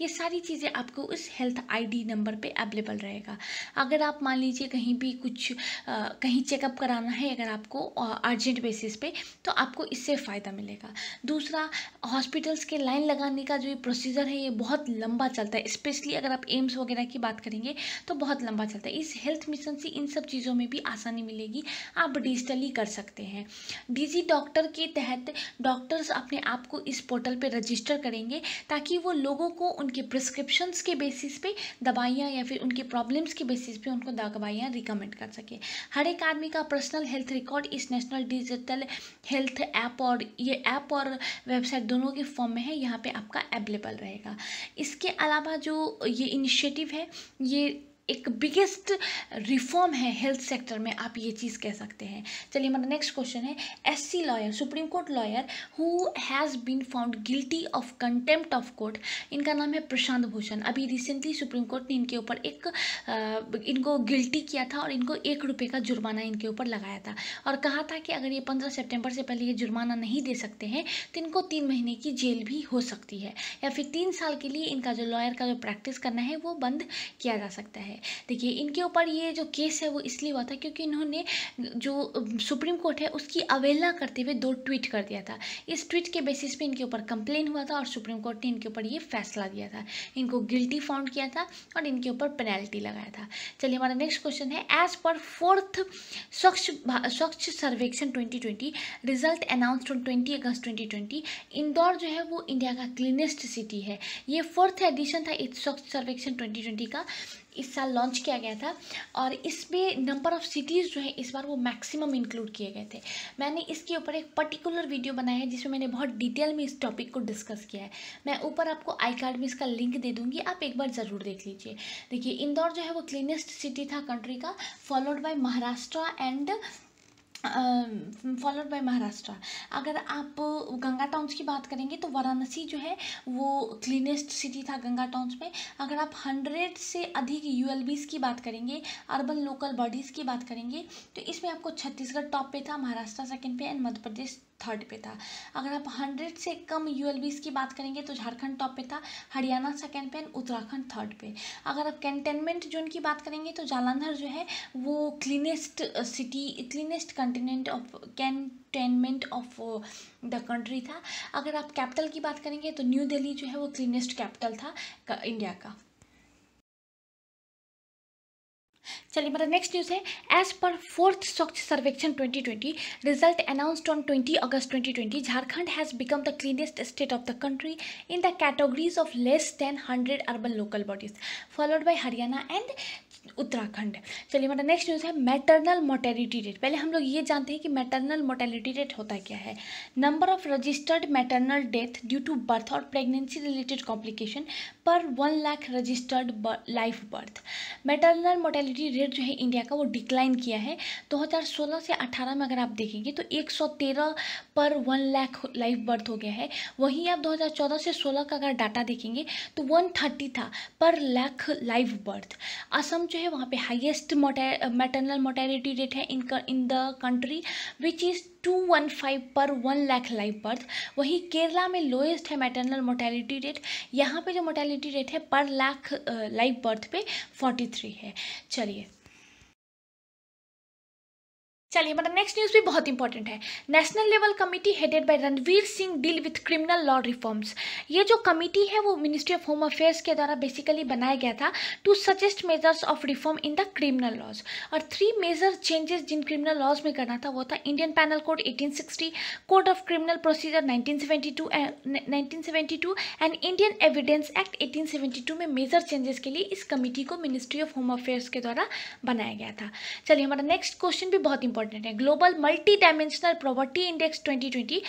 ये सारी चीज़ें आपको उस हेल्थ आईडी नंबर पे अवेलेबल रहेगा। अगर आप मान लीजिए कहीं भी कुछ कहीं चेकअप कराना है, अगर आपको अर्जेंट बेसिस पे तो आपको इससे फ़ायदा मिलेगा। दूसरा हॉस्पिटल्स के लाइन लगाने का जो ये प्रोसीजर है, ये बहुत लंबा चलता है स्पेशली अगर आप एम्स वगैरह की बात करेंगे तो बहुत लंबा चलता है। इस हेल्थ मिशन से इन सब चीज़ों में भी आसानी मिलेगी। आप डिजिटली कर सकते हैं। डिजी डॉक्टर के तहत डॉक्टर्स अपने आप को इस पोर्टल पर रजिस्टर करेंगे, ताकि वो लोगों को उनके प्रिस्क्रिप्शंस के बेसिस पे दवाइयाँ या फिर उनके प्रॉब्लम्स के बेसिस पे उनको दवाइयाँ रिकमेंड कर सके। हर एक आदमी का पर्सनल हेल्थ रिकॉर्ड इस नेशनल डिजिटल हेल्थ ऐप और ये ऐप और वेबसाइट दोनों के फॉर्म में है। यहाँ पे आपका अवेलेबल रहेगा। इसके अलावा जो ये इनिशिएटिव है ये एक बिगेस्ट रिफॉर्म है हेल्थ सेक्टर में, आप ये चीज़ कह सकते हैं। चलिए हमारा नेक्स्ट क्वेश्चन है। SC lawyer supreme court lawyer who has been found guilty of contempt of court इनका नाम है प्रशांत भूषण। अभी रिसेंटली सुप्रीम कोर्ट ने इनके ऊपर एक इनको गिल्टी किया था और इनको एक रुपये का जुर्माना इनके ऊपर लगाया था। और कहा था कि अगर ये पंद्रह सेप्टेम्बर से पहले ये जुर्माना नहीं दे सकते हैं तो इनको तीन महीने की जेल भी हो सकती है। या फिर तीन साल के लिए इनका जो लॉयर का जो प्रैक्टिस करना है, वो बंद किया जा सकता है। है। देखिए, इनके ऊपर ये जो केस है वो इसलिए हुआ था क्योंकि इन्होंने जो सुप्रीम कोर्ट है उसकी अवहेलना करते हुए दो ट्वीट कर दिया था। इस ट्वीट के बेसिस पे इनके ऊपर कंप्लेन हुआ था और सुप्रीम कोर्ट ने इनके ऊपर ये फैसला दिया था। इनको गिल्टी फाउंड किया था और इनके ऊपर पेनल्टी लगाया था। चलिए, हमारा नेक्स्ट क्वेश्चन है। As per fourth Swachh Swachh Survekshan 2020 result announce on 20 August 2020 Indore जो है वो इंडिया का क्लीनेस्ट सिटी है। ये फोर्थ एडिशन था इस स्वच्छ सर्वेक्षण 2020 का। इस साल लॉन्च किया गया था और इसमें नंबर ऑफ़ सिटीज़ जो है, इस बार वो मैक्सिमम इंक्लूड किए गए थे। मैंने इसके ऊपर एक पर्टिकुलर वीडियो बनाया है, जिसमें मैंने बहुत डिटेल में इस टॉपिक को डिस्कस किया है। मैं ऊपर आपको आई कार्ड में इसका लिंक दे दूँगी, आप एक बार ज़रूर देख लीजिए। देखिए, इंदौर जो है वो क्लीनेस्ट सिटी था कंट्री का followed by Maharashtra and followed by Maharashtra अगर आप गंगा टाउन्स की बात करेंगे तो वाराणसी जो है, वो क्लीनेस्ट सिटी था गंगा टाउन्स में। अगर आप हंड्रेड से अधिक यू की बात करेंगे अर्बन लोकल बॉडीज़ की बात करेंगे तो इसमें आपको छत्तीसगढ़ टॉप पे था, महाराष्ट्र सेकेंड पे एंड मध्य प्रदेश थर्ड पे था। अगर आप हंड्रेड से कम यू की बात करेंगे तो झारखंड टॉप पे था, हरियाणा सेकेंड पे उत्तराखंड थर्ड पे। अगर आप कंटेनमेंट जोन की बात करेंगे तो जालंधर जो है, वो cleanest city cleanest continent of cantonment of the country था। अगर आप कैपिटल की बात करेंगे तो न्यू दिल्ली जो है, वो क्लीनेस्ट कैपिटल था इंडिया का। चलिए मेरा नेक्स्ट न्यूज़ है। As per fourth Swachh Survekshan 2020 result announced on 20 August 2020 Jharkhand has become the cleanest state of the country in the categories of less than hundred urban local bodies followed by Haryana and Uttarakhand चलिए मेरा next news है maternal mortality rate पहले हम लोग ये जानते हैं कि मैटरनल मोटेलिटी रेट होता क्या है। Number of registered maternal death due to birth और pregnancy related complication per one lakh registered life birth maternal mortality rate जो है इंडिया का वो डिक्लाइन किया है। 2016 से 18 में अगर आप देखेंगे तो 113 पर वन लाख लाइफ बर्थ हो गया है। वहीं आप 2014 से 16 का अगर डाटा देखेंगे तो 130 था पर लाख लाइफ बर्थ। असम जो है वहाँ पे हाईएस्ट मैटरनल मोटेलिटी रेट है in in the country which is two one five per one lakh life birth. वहीं केरला में लोएस्ट है मैटरनल मोटेलिटी रेट यहाँ पे जो मोटेलिटी रेट है पर लाख लाइफ बर्थ पे फोर्टी थ्री है। चलिए चलिए, हमारा नेक्स्ट न्यूज़ भी बहुत इंपॉर्टेंट है। National level committee headed by Ranveer Singh deal with criminal law reforms ये जो कमेटी है, वो मिनिस्ट्री ऑफ़ होम अफेयर्स के द्वारा बेसिकली बनाया गया था to suggest measures of reform in the criminal laws और थ्री मेजर चेंजेस जिन क्रिमिनल लॉज में करना था, वो था Indian penal code 1860 code of criminal procedure 1972 1972 and Indian evidence act 1872 में मेजर चेंजेस के लिए इस कमेटी को मिनिस्ट्री ऑफ़ होम अफेयर्स के द्वारा बनाया गया था। चलिए, हमारा नेक्स्ट क्वेश्चन भी बहुत इंपॉर्टेंट इंपॉर्टेंट है। Global multi dimensional property index 2020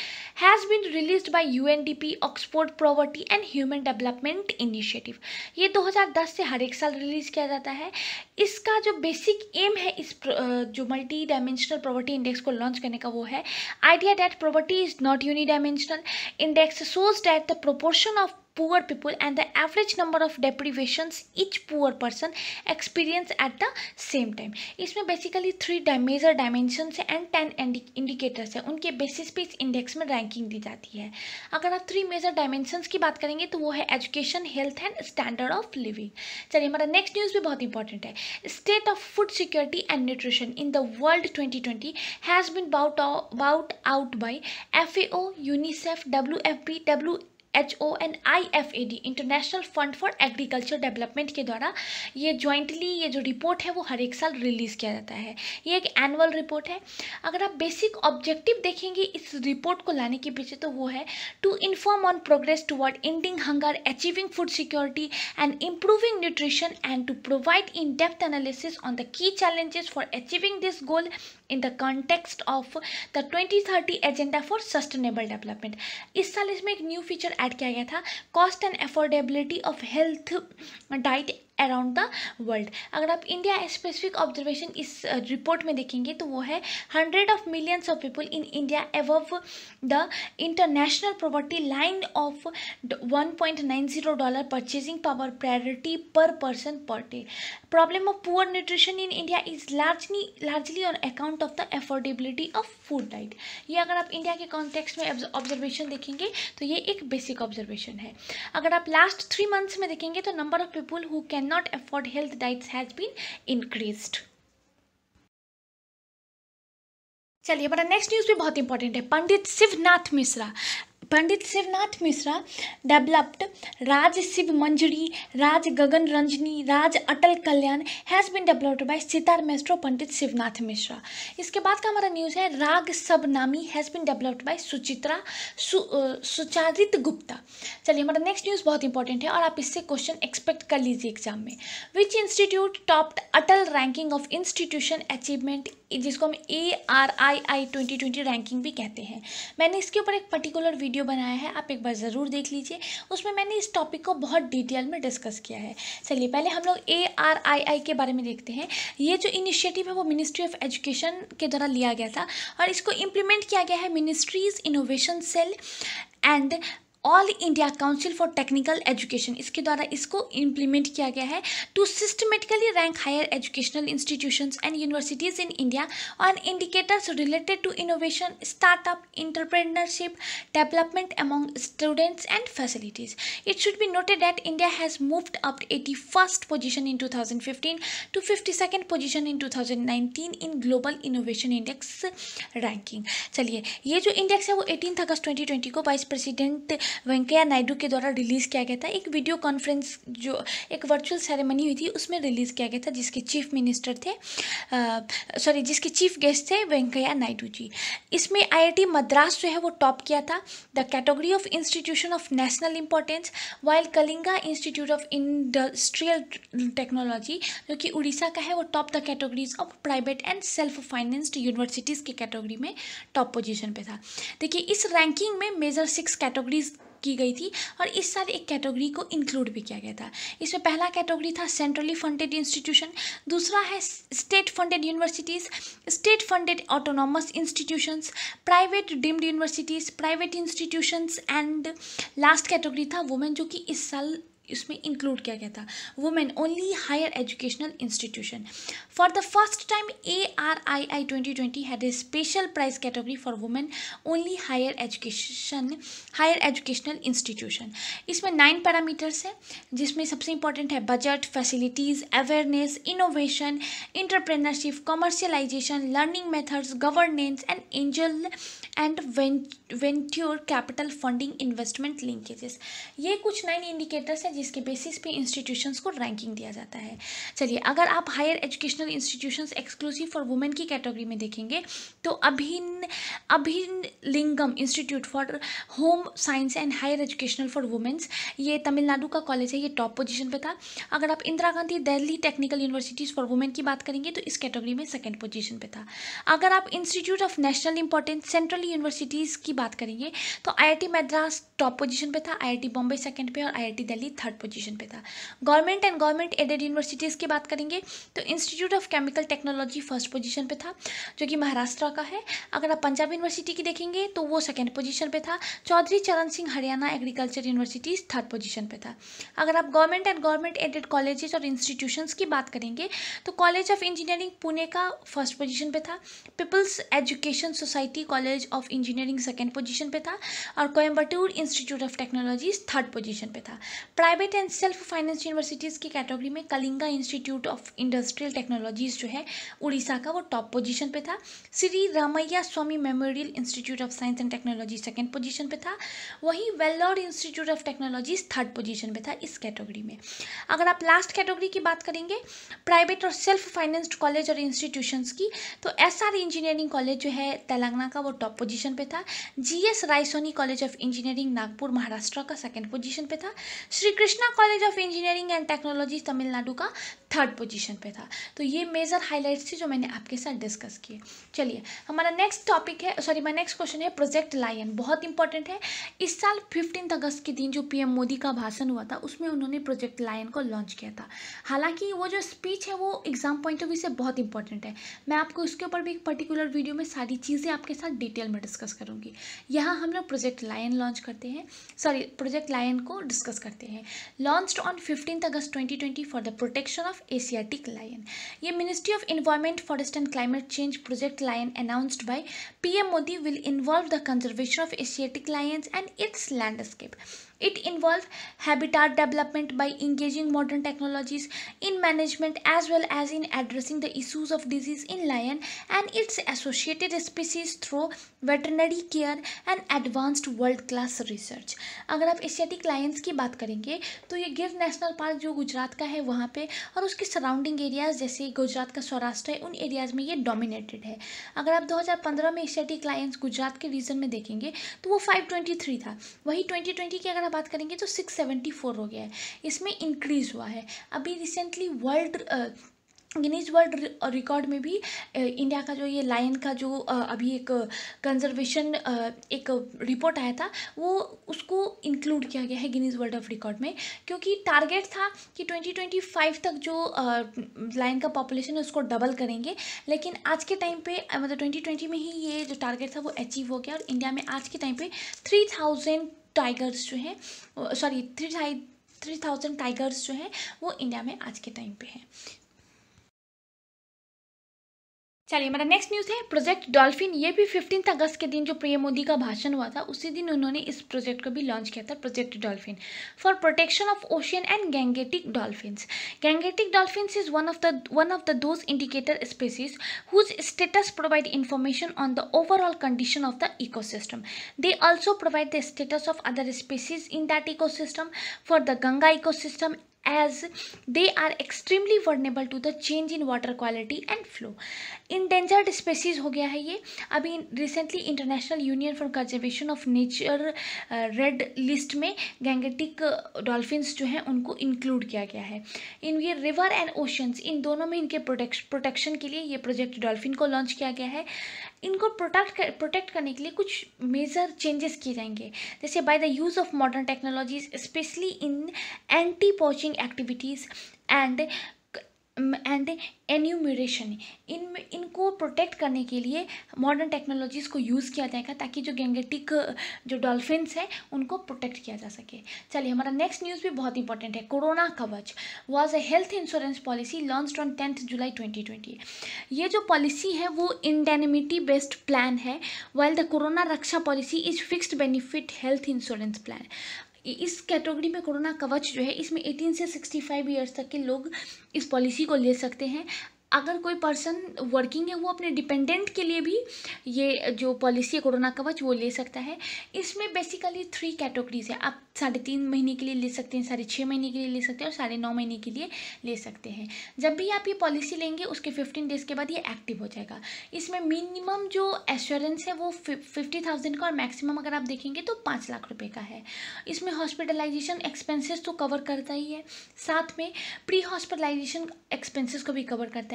has been released by UNDP Oxford poverty and human development initiative ये 2010 से हर एक साल रिलीज़ किया जाता है। इसका जो बेसिक एम है इस जो मल्टी डायमेंशनल प्रॉपर्टी इंडेक्स को लॉन्च करने का वो है। Idea that poverty is not uni dimensional index shows that the proportion of poor people and the average number of deprivations each poor person experience at the same time. इसमें basically three major dimension है and ten indicators है। उनके basis पे इस index में ranking दी जाती है। अगर आप थ्री मेजर डायमेंशंस की बात करेंगे तो वो है education health and standard of living चलिए हमारा नेक्स्ट न्यूज़ भी बहुत इंपॉर्टेंट है। State of food security and nutrition in the world 2020 has been brought brought out by F A O UNICEF W F P W H O and I F A D international fund for agriculture development के द्वारा ये jointly ये जो report है वो हर एक साल release किया जाता है। ये एक एनुअल रिपोर्ट है। अगर आप बेसिक ऑब्जेक्टिव देखेंगे इस रिपोर्ट को लाने के पीछे तो वो है to inform on progress toward ending hunger achieving food security and improving nutrition and to provide in depth analysis on the key challenges for achieving this goal in the context of the twenty thirty agenda for sustainable development इस साल इसमें एक new feature add किया गया था cost and affordability of health diet around the world अगर आप India specific observation इस रिपोर्ट में देखेंगे तो वो है hundred of millions of people in India above the international poverty line of one point nine zero dollar purchasing power parity per person per day problem of poor nutrition in India is largely largely on account of the affordability of food diet ये अगर आप India के context में observation देखेंगे तो ये एक basic observation है। अगर आप लास्ट थ्री मंथ्स में देखेंगे तो number of people who can cannot afford health diets has been increased चलिए हमारा नेक्स्ट न्यूज़ भी बहुत इंपॉर्टेंट है Pandit Shivnath Mishra Pandit Shivnath Mishra developed Raag Shiv Manjari Raag Gagan Ranjani Raag Atal Kalyan has been developed by sitar maestro Pandit Shivnath Mishra इसके बाद का हमारा news है राग सब नामी has been developed by Suchitra सु, सुचारित गुप्ता चलिए हमारा नेक्स्ट न्यूज़ बहुत इंपॉर्टेंट है और आप इससे क्वेश्चन एक्सपेक्ट कर लीजिए एग्ज़ाम में. Which institute topped Atal ranking of institution achievement जिसको हम A R I I twenty twenty ranking भी कहते हैं। मैंने इसके ऊपर एक पर्टिकुलर वीडियो बनाया है, आप एक बार ज़रूर देख लीजिए। उसमें मैंने इस टॉपिक को बहुत डिटेल में डिस्कस किया है। चलिए, पहले हम लोग ए आर आई आई के बारे में देखते हैं। ये जो इनिशिएटिव है, वो मिनिस्ट्री ऑफ़ एजुकेशन के द्वारा लिया गया था और इसको इम्प्लीमेंट किया गया है ministries innovation cell and all India council for technical education इसके द्वारा इसको इम्प्लीमेंट किया गया है to systematically rank higher educational institutions and universities in India on indicators related to innovation startup entrepreneurship development among students and facilities it should be noted that India has moved up eighty first position in two thousand fifteen to fifty second position in two thousand nineteen in global innovation index ranking चलिए, ये जो index है वो eighteen अगस्त twenty twenty को vice president Venkaiah Naidu के द्वारा release किया गया था। एक वीडियो कॉन्फ्रेंस जो एक वर्चुअल सेरेमनी हुई थी, उसमें रिलीज़ किया गया था, जिसके चीफ मिनिस्टर थे सॉरी, जिसके चीफ गेस्ट थे वेंकैया नायडू जी। इसमें आईआईटी मद्रास जो है, वो टॉप किया था। The category of institution of national importance, while Kalinga institute of industrial technology, जो कि उड़ीसा का है, वो top the categories of private and self financed universities की कैटेगरी में टॉप पोजीशन पे था। देखिए, इस रैंकिंग में मेजर सिक्स कैटेगरीज की गई थी और इस साल एक कैटेगरी को इंक्लूड भी किया गया था। इसमें पहला कैटेगरी था सेंट्रली फंडेड इंस्टीट्यूशन दूसरा है state funded universities state funded autonomous institutions private deemed universities private institutions and last category था वुमेन जो कि इस साल इसमें इंक्लूड किया गया था। Women only higher educational institution for the first time A R I I twenty twenty had a special prize category for women only higher education higher educational institution इसमें नाइन पैरामीटर्स हैं, जिसमें सबसे important है budget facilities awareness innovation entrepreneurship commercialisation learning methods governance and angel and venture capital funding investment linkages ये कुछ nine indicators हैं जिसके basis पे इंस्टीट्यूशंस को रैंकिंग दिया जाता है। चलिए, अगर आप higher educational institutions exclusive for women की कैटेगरी में देखेंगे तो अभिन Avinashilingam institute for home science and higher educational for women's ये तमिलनाडु का कॉलेज है, ये टॉप पोजिशन पे था। अगर आप Indira Gandhi Delhi technical universities for women की बात करेंगे तो इस कैटेगरी में सेकेंड पोजिशन पे था। अगर आप institute of national importance central universities की बात करेंगे तो आईआईटी मद्रास टॉप पोजीशन पे था आईआईटी बॉम्बे सेकंड पे और आईआईटी दिल्ली थर्ड पोजीशन पे था। Government and government aided universities की बात करेंगे तो institute of chemical technology first position पे था, जो कि महाराष्ट्र का है। अगर आप पंजाब यूनिवर्सिटी की देखेंगे तो वो सेकेंड पोजीशन पर था। Chaudhary Charan Singh Haryana agriculture universities third position पर था। अगर आप government and government aided colleges और इंस्टीट्यूशंस की बात करेंगे तो कॉलेज ऑफ़ इंजीनियरिंग पुणे का फ़र्स्ट पोजीशन पे था। People's education society college of engineering second position पे था और Coimbatore institute of technologies third position पे था। Private and self finance universities की कैटेगरी में Kalinga institute of industrial technologies जो है, उड़ीसा का वो टॉप पोजीशन पे था। Shri Ramaiah Swamy memorial institute of science and technology second position पे था। वहीं Vellore institute of technologies third position पे था इस कैटेगरी में। अगर आप लास्ट कैटेगरी की बात करेंगे प्राइवेट और सेल्फ फाइनेंस्ड कॉलेज और इंस्टीट्यूशंस की तो एस आर इंजीनियरिंग कॉलेज जो है, तेलंगाना का वो टॉप पोजीशन पे था। GS Raisoni college of engineering Nagpur Maharashtra का सेकंड पोजीशन पे था। Shri Krishna college of engineering and technology Tamil Nadu का थर्ड पोजीशन पे था। तो ये मेजर हाइलाइट्स थे जो मैंने आपके साथ डिस्कस किए। चलिए, हमारा नेक्स्ट टॉपिक है सॉरी माई नेक्स्ट क्वेश्चन है प्रोजेक्ट लायन बहुत इंपॉर्टेंट है। इस साल फिफ्टीन अगस्त के दिन जो पीएम मोदी का भाषण हुआ था, उसमें उन्होंने प्रोजेक्ट लायन को लॉन्च किया था। हालाँकि वो जो स्पीच है, वो एग्ज़ाम पॉइंट ऑफ़ व्यू से बहुत इंपॉर्टेंट है। मैं आपको उसके ऊपर भी एक पर्टिकुलर वीडियो में सारी चीज़ें आपके साथ डिटेल में डिस्कस करूँगी। यहाँ हम लोग प्रोजेक्ट लायन लॉन्च करते हैं। सॉरी प्रोजेक्ट लायन को डिस्कस करते हैं। Launched on fifteen August 2020 for the protection of Asiatic lion ये ministry of environment forest and climate change project lion announced by PM Modi will involve the conservation of Asiatic lions and its landscape It involves habitat development by engaging modern technologies in management as well as in addressing the issues of disease in lion and its associated species through veterinary care and advanced world class research. अगर आप Asiatic Lions की बात करेंगे तो ये गिर national park जो गुजरात का है वहाँ पे और उसके सराउंडिंग एरियाज़ जैसे गुजरात का सौराष्ट्र है उन एरियाज़ में ये डोमिनेटेड है अगर आप 2015 में एशियाटिक लायंस गुजरात के रीजन में देखेंगे तो वो 523 था वही 2020 की अगर आप बात करेंगे तो 674 हो गया है। इसमें इंक्रीज़ हुआ है। अभी recently world Guinness world record में भी इंडिया का जो ये लायन का जो अभी एक कंजर्वेशन एक रिपोर्ट आया था, वो उसको इंक्लूड किया गया है गिनीज वर्ल्ड ऑफ़ रिकॉर्ड में। क्योंकि टारगेट था कि 2025 तक जो लायन का पॉपुलेशन है, उसको डबल करेंगे। लेकिन आज के टाइम पे मतलब 2020 में ही ये जो टारगेट था, वो अचीव हो गया। और इंडिया में आज के टाइम पे थ्री थाउज़ेंड टाइगर्स जो हैं sorry three three thousand tigers जो हैं, वो इंडिया में आज के टाइम पे हैं। चलिए, हमारा नेक्स्ट न्यूज़ है प्रोजेक्ट डॉल्फिन ये भी फिफ्टीन अगस्त के दिन जो पीएम मोदी का भाषण हुआ था, उसी दिन उन्होंने इस प्रोजेक्ट को भी लॉन्च किया था project dolphin for protection of ocean and Gangetic dolphin Gangetic dolphin is one of the one of the those indicator species whose status provide information on the overall condition of the ecosystem they also provide the status of other species in that ecosystem for the Ganga ecosystem as they are extremely vulnerable to the change in water quality and flow endangered species हो गया है ये। अभी recently international union for conservation of nature red list में Gangetic dolphins जो हैं उनको include किया गया है। इन ये रिवर एंड ओशंस इन दोनों में इनके प्रोटेक्श प्रोटेक्शन के लिए ये प्रोजेक्ट डॉल्फिन को लॉन्च किया गया है। इनको प्रोटेक्ट कर, प्रोटेक्ट करने के लिए कुछ मेजर चेंजेस किए जाएँगे। जैसे by the use of modern technologies specially in anti poaching activities and and enumeration in इनको प्रोटेक्ट करने के लिए मॉडर्न टेक्नोलॉजीज़ को यूज़ किया जाएगा ताकि जो गेंगेटिक जो डॉल्फिन्स हैं, उनको प्रोटेक्ट किया जा सके। चलिए, हमारा नेक्स्ट न्यूज़ भी बहुत इंपॉर्टेंट है। Corona Kavach was a health insurance policy launch on tenth July twenty ये जो पॉलिसी है, वो इंडेनिमिटी बेस्ड प्लान है while the Corona Raksha policy is fixed benefit health insurance plan इस कैटेगरी में कोरोना कवच जो है, इसमें 18 से 65 इयर्स तक के लोग इस पॉलिसी को ले सकते हैं। अगर कोई पर्सन वर्किंग है, वो अपने डिपेंडेंट के लिए भी ये जो पॉलिसी है, कोरोना कवच वो ले सकता है। इसमें बेसिकली थ्री कैटेगरीज है। आप साढ़े तीन महीने के लिए ले सकते हैं, साढ़े छः महीने के लिए ले सकते हैं और साढ़े नौ महीने के लिए ले सकते हैं। जब भी आप ये पॉलिसी लेंगे, उसके फिफ्टीन डेज़ के बाद ये एक्टिव हो जाएगा। इसमें मिनिमम जो एश्योरेंस है, वो फिफ्टी थाउज़ेंड का और मैक्सिमम अगर आप देखेंगे तो पाँच लाख रुपये का है। इसमें हॉस्पिटलाइजेशन एक्सपेंसेस तो कवर करता ही है। साथ में प्री हॉस्पिटलाइजेशन एक्सपेंसेस को भी कवर करता है।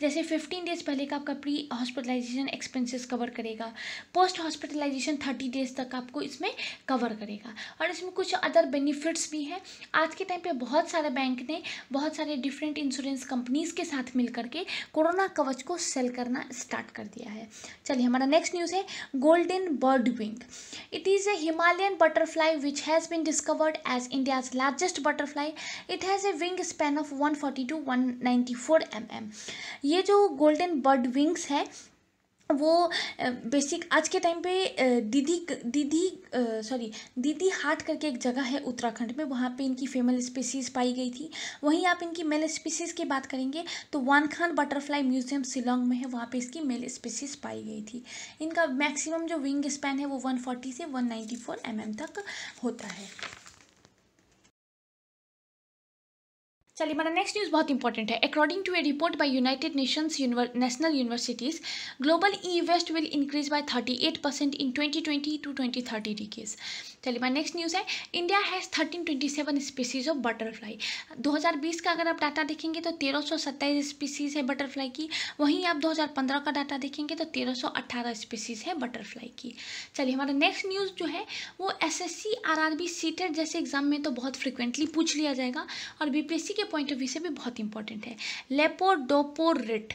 जैसे फिफ्टीन डेज़ पहले का आपका प्री हॉस्पिटलाइजेशन एक्सपेंसेस कवर करेगा। पोस्ट हॉस्पिटलाइजेशन थर्टी डेज़ तक आपको इसमें कवर करेगा। और इसमें कुछ अदर बेनिफिट्स भी हैं। आज के टाइम पे बहुत सारे बैंक ने बहुत सारे डिफरेंट इंश्योरेंस कंपनीज़ के साथ मिल करके कोरोना कवच को सेल करना स्टार्ट कर दिया है। चलिए, हमारा नेक्स्ट न्यूज़ है golden bird wing it is a Himalayan butterfly which has been discovered as India's largest butterfly it has a wing span of one forty two ninety ये जो गोल्डन बर्ड विंग्स है, वो basic आज के time पे दीदी दीदी sorry दीदी हाट करके एक जगह है उत्तराखंड में, वहाँ पे इनकी फीमेल स्पीसीज़ पाई गई थी। वहीं आप इनकी मेल स्पीसीज़ की बात करेंगे तो वान खान बटरफ्लाई म्यूज़ियम शिलोंग में है, वहाँ पे इसकी मेल स्पीसीज़ पाई गई थी। इनका मैक्सिमम जो विंग स्पैन है, वो 140 से 194 mm तक होता है। चलिए, हमारा नेक्स्ट न्यूज़ बहुत इंपॉर्टेंट है। According to a report by United Nations national universities global e waste will increase by thirty eight percent in twenty twenty to twenty thirty decades चलिए हमारा नेक्स्ट न्यूज़ है। India has thirteen twenty seven species of butterfly दो हज़ार बीस का अगर आप data देखेंगे तो तेरह सौ सत्ताईस स्पीसीज़ है बटरफ्लाई की। वहीं आप दो हज़ार पंद्रह का डाटा देखेंगे तो तेरह सौ अट्ठारह स्पीसीज़ है बटरफ्लाई की। चलिए, हमारा नेक्स्ट न्यूज़ जो है, वो S S C R R B seated जैसे एग्ज़ाम में तो बहुत फ्रिक्वेंटली पूछ लिया जाएगा और बी पी एस सी के पॉइंट ऑफ़ व्यू से भी बहुत इंपॉर्टेंट है। लेपोडोपोरिट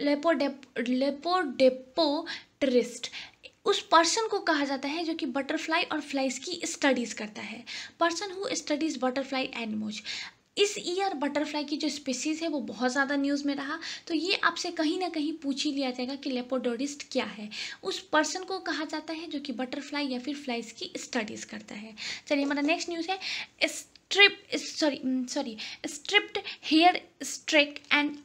लेपोडेप लेपोडेपोट्रिस्ट उस पर्सन को कहा जाता है जो कि बटरफ्लाई और फ्लाइज की स्टडीज़ करता है। Person who studies butterfly and moths इस ईयर बटरफ्लाई की जो स्पीसीज़ है, वो बहुत ज़्यादा न्यूज़ में रहा। तो ये आपसे कहीं ना कहीं पूछ ही लिया जाएगा कि लेपोडोरिस्ट क्या है। उस पर्सन को कहा जाता है जो कि बटरफ्लाई या फिर फ्लाइज की स्टडीज़ करता है। चलिए हमारा नेक्स्ट न्यूज़ है। Strip sorry sorry striped hair streak and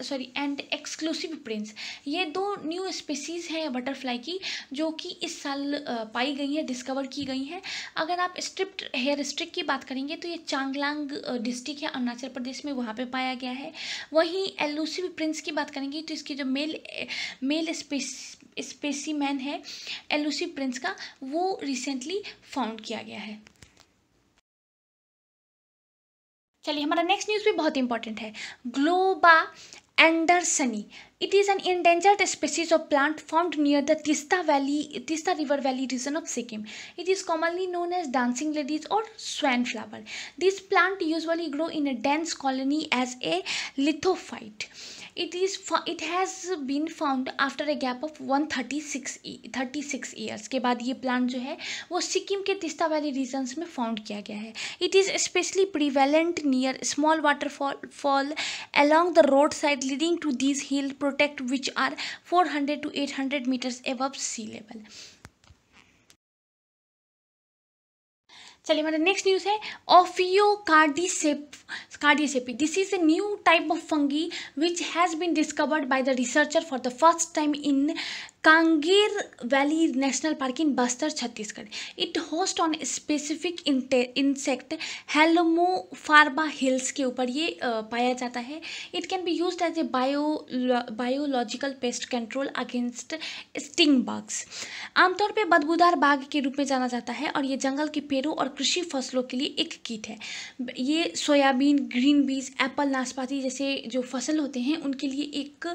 sorry and exclusive prince ये दो न्यू स्पेसीज़ हैं बटरफ्लाई की, जो कि इस साल पाई गई हैं डिस्कवर की गई हैं। अगर आप स्ट्रिप्ट हेयर स्ट्रिक की बात करेंगे तो ये चांगलांग डिस्ट्रिक्ट है, अरुणाचल प्रदेश में, वहाँ पे पाया गया है। वहीं एलूसिव प्रिंस की बात करेंगे तो इसकी जो मेल मेल स्पेस स्पेसीमैन है एलूसिव प्रिंस का, वो रिसेंटली फाउंड किया गया है। चलिए, हमारा नेक्स्ट न्यूज़ भी बहुत इंपॉर्टेंट है। Globba Andersoni. It is an endangered species of plant found near the Tista Valley, Tista River Valley region of Sikkim. It is commonly known as dancing ladies or swan flower. This plant usually grow in a dense colony as a lithophyte. It is it has been found after a gap of 136 36 years के बाद ये plant जो है वो सिक्किम के Teesta valley regions में found किया गया है it is specially prevalent near small waterfall fall along the roadside leading to these hill protect which are 400 to 800 meters above sea level चलिए हमारा नेक्स्ट न्यूज़ है ऑफियो कार्डिसेप कार्डिसेपी this is a new type of fungi which has been discovered by the researcher for the first time in Kanger valley national park in Bastar, Chhattisgarh. It host on specific insect हेलमोफार्बा हिल्स के ऊपर ये पाया जाता है। It can be use as a bio biological pest control against stink bugs आमतौर पे बदबूदार बाग के रूप में जाना जाता है और ये जंगल के पेड़ों और कृषि फ़सलों के लिए एक कीट है। ये सोयाबीन ग्रीन बीज एप्पल नाशपाती जैसे जो फ़सल होते हैं, उनके लिए एक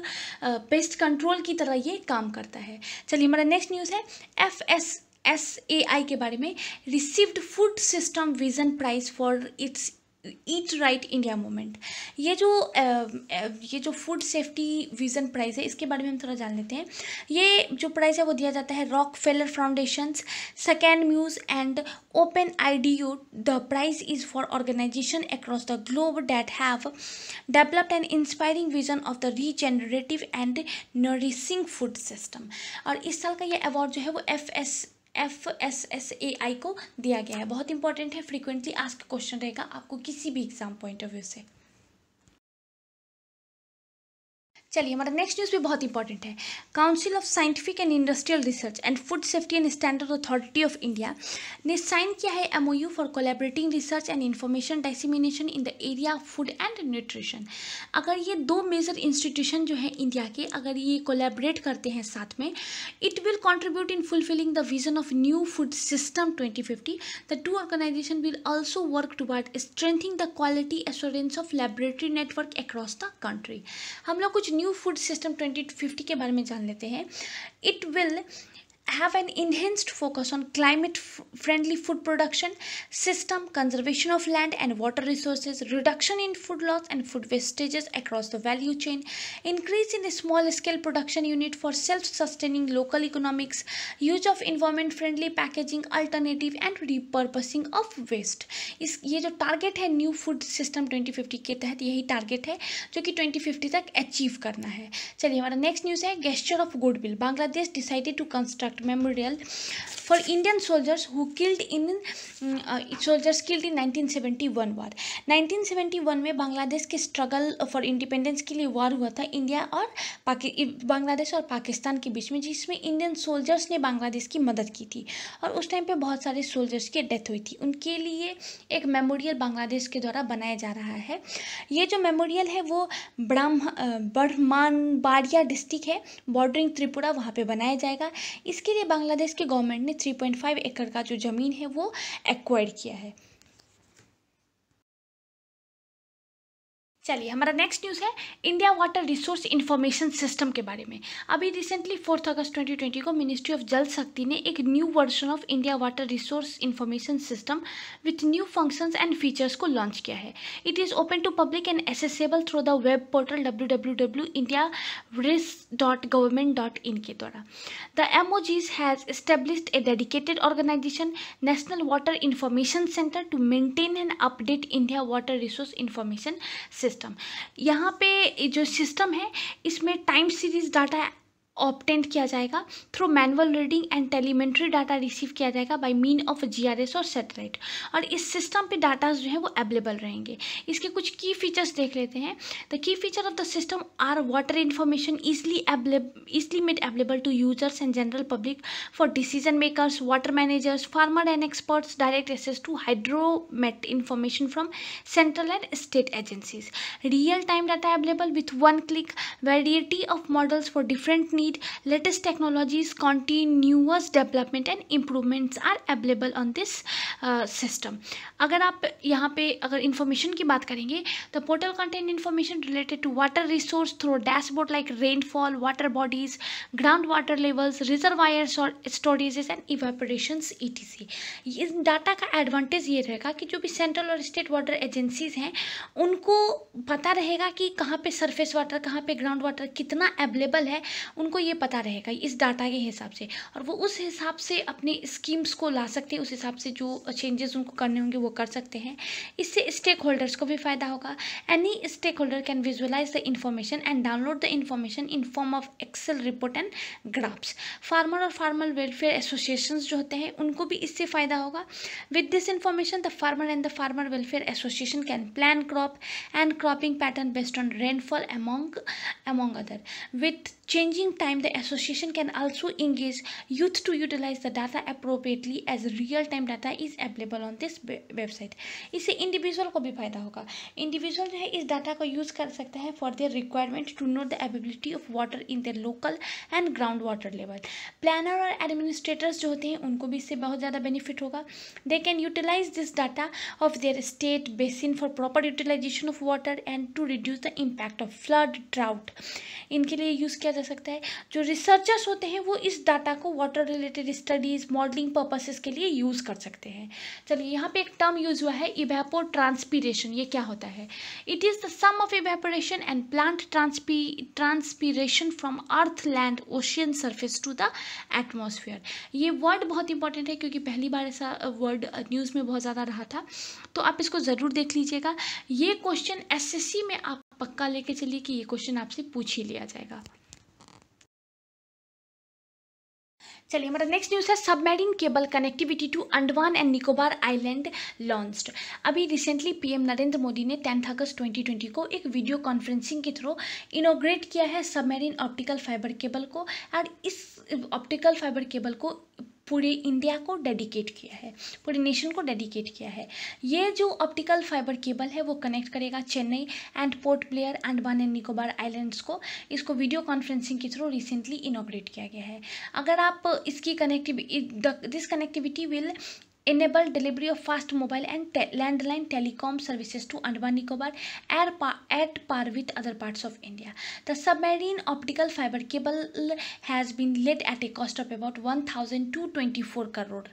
पेस्ट कंट्रोल की तरह ये काम करता है। है। चलिए हमारा नेक्स्ट न्यूज़ है। F S S A I के बारे में। Received food system vision prize for its eat right India movement ये जो ये जो फ़ूड सेफ्टी विजन प्राइज़ है, इसके बारे में हम थोड़ा जान लेते हैं। ये जो प्राइज़ है, वो दिया जाता है Rockefeller foundation's second muse and open IDEO the prize is for organisation across the globe that have developed and inspiring vision of the regenerative and nourishing food system और इस साल का ये अवार्ड जो है, वो F S F S S A I को दिया गया है। बहुत इंपॉर्टेंट है फ्रीक्वेंटली आस्क क्वेश्चन रहेगा आपको किसी भी एग्ज़ाम पॉइंट ऑफ़ व्यू से। चलिए, हमारा नेक्स्ट न्यूज़ भी बहुत इंपॉर्टेंट है। Council of scientific and industrial research and food safety and standard authority of India ने साइन किया है MOU for collaborating research and information dissemination in the area of food and nutrition अगर ये दो major institution जो है India के, अगर ये कोलेबरेट करते हैं साथ में it will contribute in fulfilling the vision of new food system twenty fifty the two organisation will also work toward strengthening the quality assurance of laboratory network across the country हम लोग कुछ new food system twenty fifty के बारे में जान लेते हैं। It will have an enhanced focus on climate friendly food production system conservation of land and water resources reduction in food loss and food wastages across the value chain increase in the small scale production unit for self sustaining local economics use of environment friendly packaging alternative and repurposing of waste इस ये जो target है new food system 2050 के तहत यही target है जो कि 2050 तक अचीव करना है चलिए हमारा नेक्स्ट न्यूज़ है gesture of goodwill Bangladesh decided to construct memorial for Indian soldiers who killed in uh, soldiers killed in 1971 war. 1971 में बांग्लादेश के स्ट्रगल फॉर इंडिपेंडेंस के लिए वार हुआ था। इंडिया और बांग्लादेश और पाकिस्तान के बीच में जिसमें इंडियन सोल्जर्स ने बांग्लादेश की मदद की थी और उस टाइम पे बहुत सारे सोल्जर्स की डेथ हुई थी। उनके लिए एक मेमोरियल बांग्लादेश के द्वारा बनाया जा रहा है। ये जो मेमोरियल है वो ब्राह्म बड़मान बाड़िया डिस्ट्रिक्ट है। बॉर्डरिंग त्रिपुरा वहाँ पे बनाया जाएगा। इसके लिए बांग्लादेश के गवर्नमेंट ने 3.5 एकड़ का जो ज़मीन है वो एक्वायर किया है। चलिए, हमारा नेक्स्ट न्यूज़ है India water resource information system के बारे में। अभी रिसेंटली फोर्थ अगस्त 2020 को मिनिस्ट्री ऑफ़ जल शक्ति ने एक new version of India water resource information system with new functions and features को लॉन्च किया है। It is open to public and accessible through the web portal W W W India dot government dot in के द्वारा। The M O जीज has established a dedicated organisation national water information centre to maintain and update India water resource information system system यहाँ पे जो system है इसमें time series data obtained किया जाएगा through manual reading and telemetry data receive किया जाएगा by mean of GRS और सेटेलाइट और इस सिस्टम पे डाटा जो है वो अवेलेबल रहेंगे. इसके कुछ की फीचर्स देख लेते हैं. The key feature of the system are water information easily easily made available to users and general public for decision makers water managers farmer and experts direct access to hydromet information from central and state agencies real time data available with one click variety of models for different need speed, latest technologies, continuous development and improvements are available on this uh, system. अगर आप यहाँ पे अगर information की बात करेंगे the portal contain information related to water resource through dashboard like rainfall, water bodies, groundwater levels, reservoirs or storages and evaporations etc. इस data का एडवांटेज ये रहेगा कि जो भी सेंट्रल और स्टेट वाटर एजेंसीज हैं उनको पता रहेगा कि कहाँ पे सरफेस वाटर कहाँ पे ग्राउंड वाटर कितना अवेलेबल है उनको ये पता रहेगा इस डाटा के हिसाब से और वो उस हिसाब से अपने स्कीम्स को ला सकते हैं, उस हिसाब से जो चेंजेस उनको करने होंगे वो कर सकते हैं। इससे स्टेक होल्डर्स को भी फ़ायदा होगा। Any stakeholder can visualize the information and download the information in form of Excel report and graphs farmer और फार्मर वेलफेयर एसोसिएशन जो होते हैं, उनको भी इससे फ़ायदा होगा। With this information the farmer and the farmer welfare association can plan crop and cropping pattern based on rainfall among among other. With changing time, the association can also engage youth to utilize the data appropriately as real time data is available on this website. इससे individual को भी फ़ायदा होगा। Individual जो है, इस data को use कर सकता है for their requirement to know the availability of water in their local and ground water level planner और एडमिनिस्ट्रेटर्स जो होते हैं, उनको भी इससे बहुत ज़्यादा बेनिफिट होगा। They can utilize this data of their state basin for proper utilization of water and to reduce the impact of flood drought इनके लिए यूज़ किया सकता है। जो रिसर्चर्स होते हैं, वो इस डाटा को water related studies modelling purposes के लिए यूज़ कर सकते हैं। चलिए, यहाँ पे एक टर्म यूज़ हुआ है इवेपो ट्रांसपीरेशन ये क्या होता है? It is the sum of evaporation and plant transpi transpiration from earth land ocean surface to the atmosphere ये वर्ड बहुत इंपॉर्टेंट है, क्योंकि पहली बार ऐसा वर्ड न्यूज़ में बहुत ज़्यादा रहा था। तो आप इसको ज़रूर देख लीजिएगा। ये क्वेश्चन एसएससी में आप पक्का लेके चलिए कि ये क्वेश्चन आपसे पूछ ही लिया जाएगा। चलिए, हमारा नेक्स्ट न्यूज़ है submarine cable connectivity to Andaman and Nicobar island launched अभी रिसेंटली पीएम नरेंद्र मोदी ने टेंथ अगस्त 2020 को एक वीडियो कॉन्फ्रेंसिंग के थ्रू इनोग्रेट किया है सबमरीन ऑप्टिकल फाइबर केबल को। और इस ऑप्टिकल फाइबर केबल को पूरे इंडिया को डेडिकेट किया है, पूरे नेशन को डेडिकेट किया है। ये जो ऑप्टिकल फाइबर केबल है, वो कनेक्ट करेगा Chennai and Port Blair Andaman and Nicobar islands को। इसको वीडियो कॉन्फ्रेंसिंग के थ्रू रिसेंटली इनोग्रेट किया गया है। अगर आप इसकी connectivity this connectivity will enable delivery of fast mobile and te landline telecom services to Andaman Nicobar at par, at par with other parts of India. The submarine optical fiber cable has been laid at a cost of about 1,224 crore.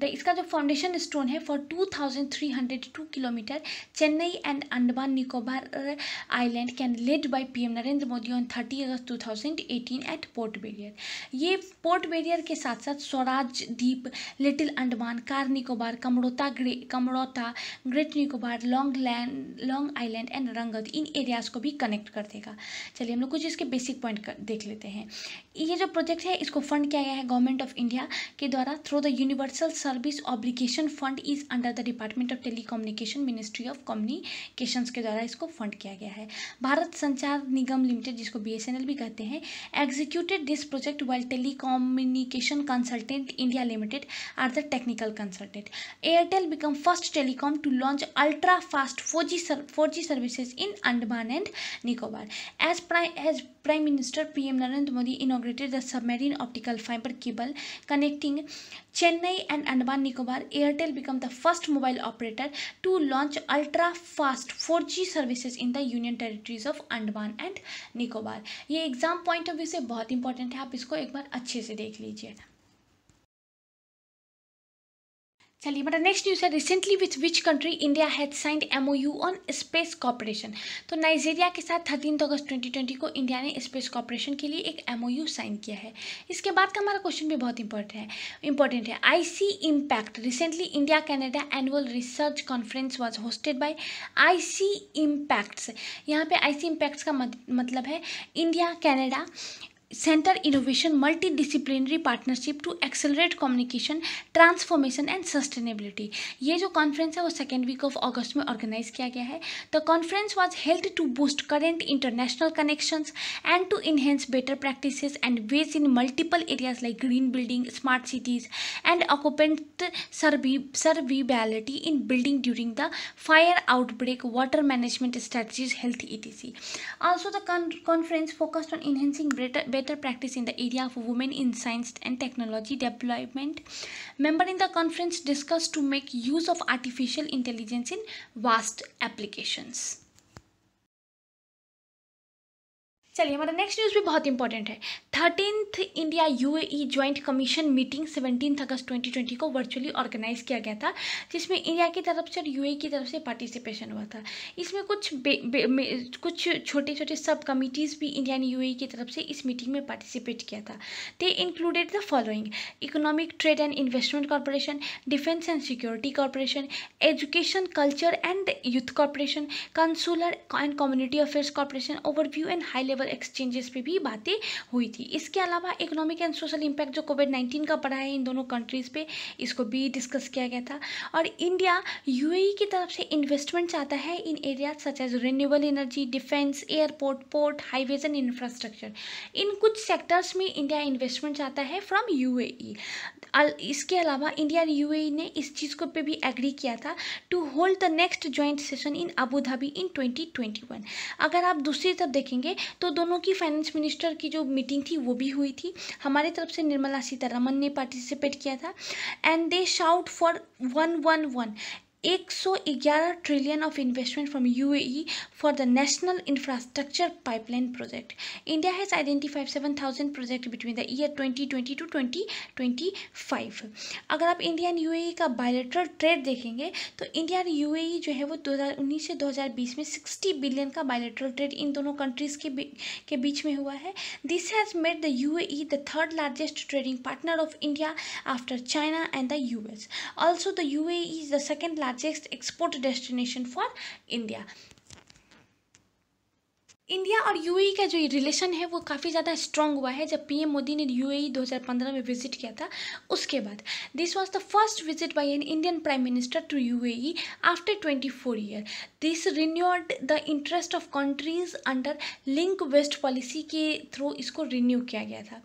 The इसका जो foundation stone है for two thousand three hundred two kilometre Chennai and Andaman Nicobar island can laid by PM Narendra Modi on thirty August two thousand eighteen at Port Blair ये पोर्ट बेरियर के साथ साथ Swaraj Dweep Little Andaman Car Nicobar Kamorta great Kamorta Great Nicobar Long land Long Island and Rangat in areas को भी connect कर देगा। चलिए हम लोग कुछ इसके बेसिक पॉइंट देख लेते हैं। ये जो प्रोजेक्ट है, इसको फंड किया गया है गवर्नमेंट ऑफ़ इंडिया के द्वारा through the universal service obligation fund is under the department of telecommunication ministry of communications के द्वारा इसको फंड किया गया है। भारत संचार निगम लिमिटेड जिसको बीएसएनएल भी कहते हैं executed this project while telecommunication consultant India limited are the technical consultant Airtel become first telecom to launch ultra fast four G four G services in Andaman and Nicobar as prime as Prime Minister PM Narendra Modi inaugurated the submarine optical fiber cable connecting Chennai and Andaman Nicobar. Airtel became the first mobile operator to launch ultra fast 4G services in the Union Territories of Andaman and Nicobar. ये exam point of view से बहुत important है आप इसको एक बार अच्छे से देख लीजिए चलिए, मेरा नेक्स्ट न्यूज़ है recently with which country India has signed MOU on space cooperation तो नाइजीरिया के साथ थर्टीन अगस्त 2020 को इंडिया ने स्पेस कॉपरेशन के लिए एक एमओयू साइन किया है। इसके बाद का हमारा क्वेश्चन भी बहुत इंपॉर्टेंट है। इंपॉर्टेंट है। I C impact recently India Canada annual research conference was hosted by I C impacts यहाँ पे आई सी इम्पैक्ट्स का मतलब है India Canada centre innovation multidisciplinary partnership to accelerate communication transformation and sustainability ये जो conference है, वो second week of अगस्त में ऑर्गेनाइज किया गया है। The conference was held to boost current international connections and to enhance better practices and ways in multiple areas like green building smart cities and occupant serviceability in building during the fire outbreak water management strategies health E T C also the conference focused on enhancing better better practice in the area of women in science and technology development. Member in the conference discussed to make use of artificial intelligence in vast applications. चलिए हमारा next news भी बहुत important है। Thirteenth India UAE joint commission meeting seventeen August 2020 को virtually organise किया गया था जिसमें इंडिया की तरफ़ से और यूएई की तरफ़ से पार्टिसिपेशन हुआ था। इसमें कुछ बे, बे, कुछ छोटे छोटे सब कमिटीज़ भी इंडिया ने यूएई की तरफ़ से इस मीटिंग में पार्टिसिपेट किया था। They included the following economic trade and investment corporation defence and security corporation education culture and youth corporation consular and community affairs corporation overview and high level exchanges पे भी बातें हुई थी। इसके अलावा इकोनॉमिक एंड सोशल इम्पैक्ट जो Covid nineteen का पड़ा है इन दोनों कंट्रीज़ पे, इसको भी डिस्कस किया गया था। और इंडिया यूएई की तरफ़ से इन्वेस्टमेंट चाहता है in areas such as renewable energy defence airport port highways and infrastructure इन कुछ सेक्टर्स में इंडिया इन्वेस्टमेंट चाहता है फ्रॉम यूएई इसके अलावा इंडिया और यूएई ने इस चीज़ को पे भी एग्री किया था to hold the next joint session in Abu Dhabi in 2021 अगर आप दूसरी तरफ़ देखेंगे तो दोनों की फाइनेंस मिनिस्टर की जो मीटिंग थी, वो भी हुई थी। हमारे तरफ़ से निर्मला सीतारमन ने पार्टिसिपेट किया था। And they sought for one one one एक सौ ग्यारह trillion of investment from UAE for the national infrastructure pipeline project India has identified seven thousand project between the year twenty twenty two twenty twenty five अगर आप India and UAE का bilateral trade देखेंगे तो India और UAE जो है वो दो हज़ार उन्नीस से दो हज़ार बीस में सिक्सटी बिलियन का बायोलेट्रल ट्रेड इन दोनों कंट्रीज़ के के बीच में हुआ है। This has made the UAE the third largest trading partner of India after China and the US also the UAE is the second largest export destination for India. India और UAE का जो relation है, वो काफ़ी ज़्यादा strong हुआ है। जब पीएम मोदी ने यूएई 2015 में विज़िट किया था, उसके बाद। This was the first visit by an Indian prime minister to UAE after 24 year this renewed the interest of countries under link west policy के थ्रू इसको रिन्यू किया गया था।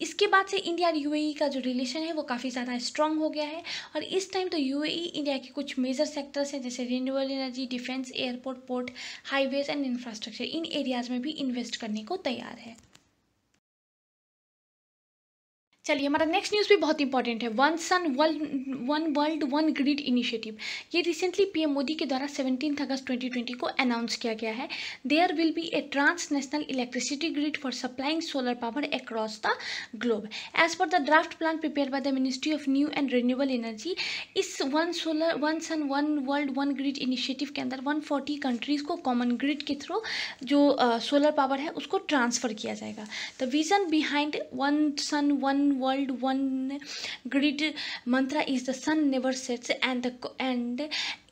इसके बाद से इंडिया और यूएई का जो रिलेशन है, वो काफ़ी ज़्यादा स्ट्रांग हो गया है। और इस टाइम तो यूएई इंडिया के कुछ मेजर सेक्टर्स हैं, जैसे renewable energy defence airport port highways and infrastructure in areas में भी इन्वेस्ट करने को तैयार है। चलिए हमारा नेक्स्ट न्यूज़ भी बहुत इंपॉर्टेंट है। One sun world one world one grid initiative ये रिसेंटली पीएम मोदी के द्वारा सेवनटीन अगस्त 2020 को अनाउंस किया गया है। There will be a transnational electricity grid for supplying solar power across the globe as per the draft plan prepare by the ministry of new and renewable energy इस one solar one sun one world one grid initiative के अंदर one forty countries को common grid के through जो solar uh, power है उसको transfer किया जाएगा। The vision behind one sun one one grid mantra is the sun never sets and the and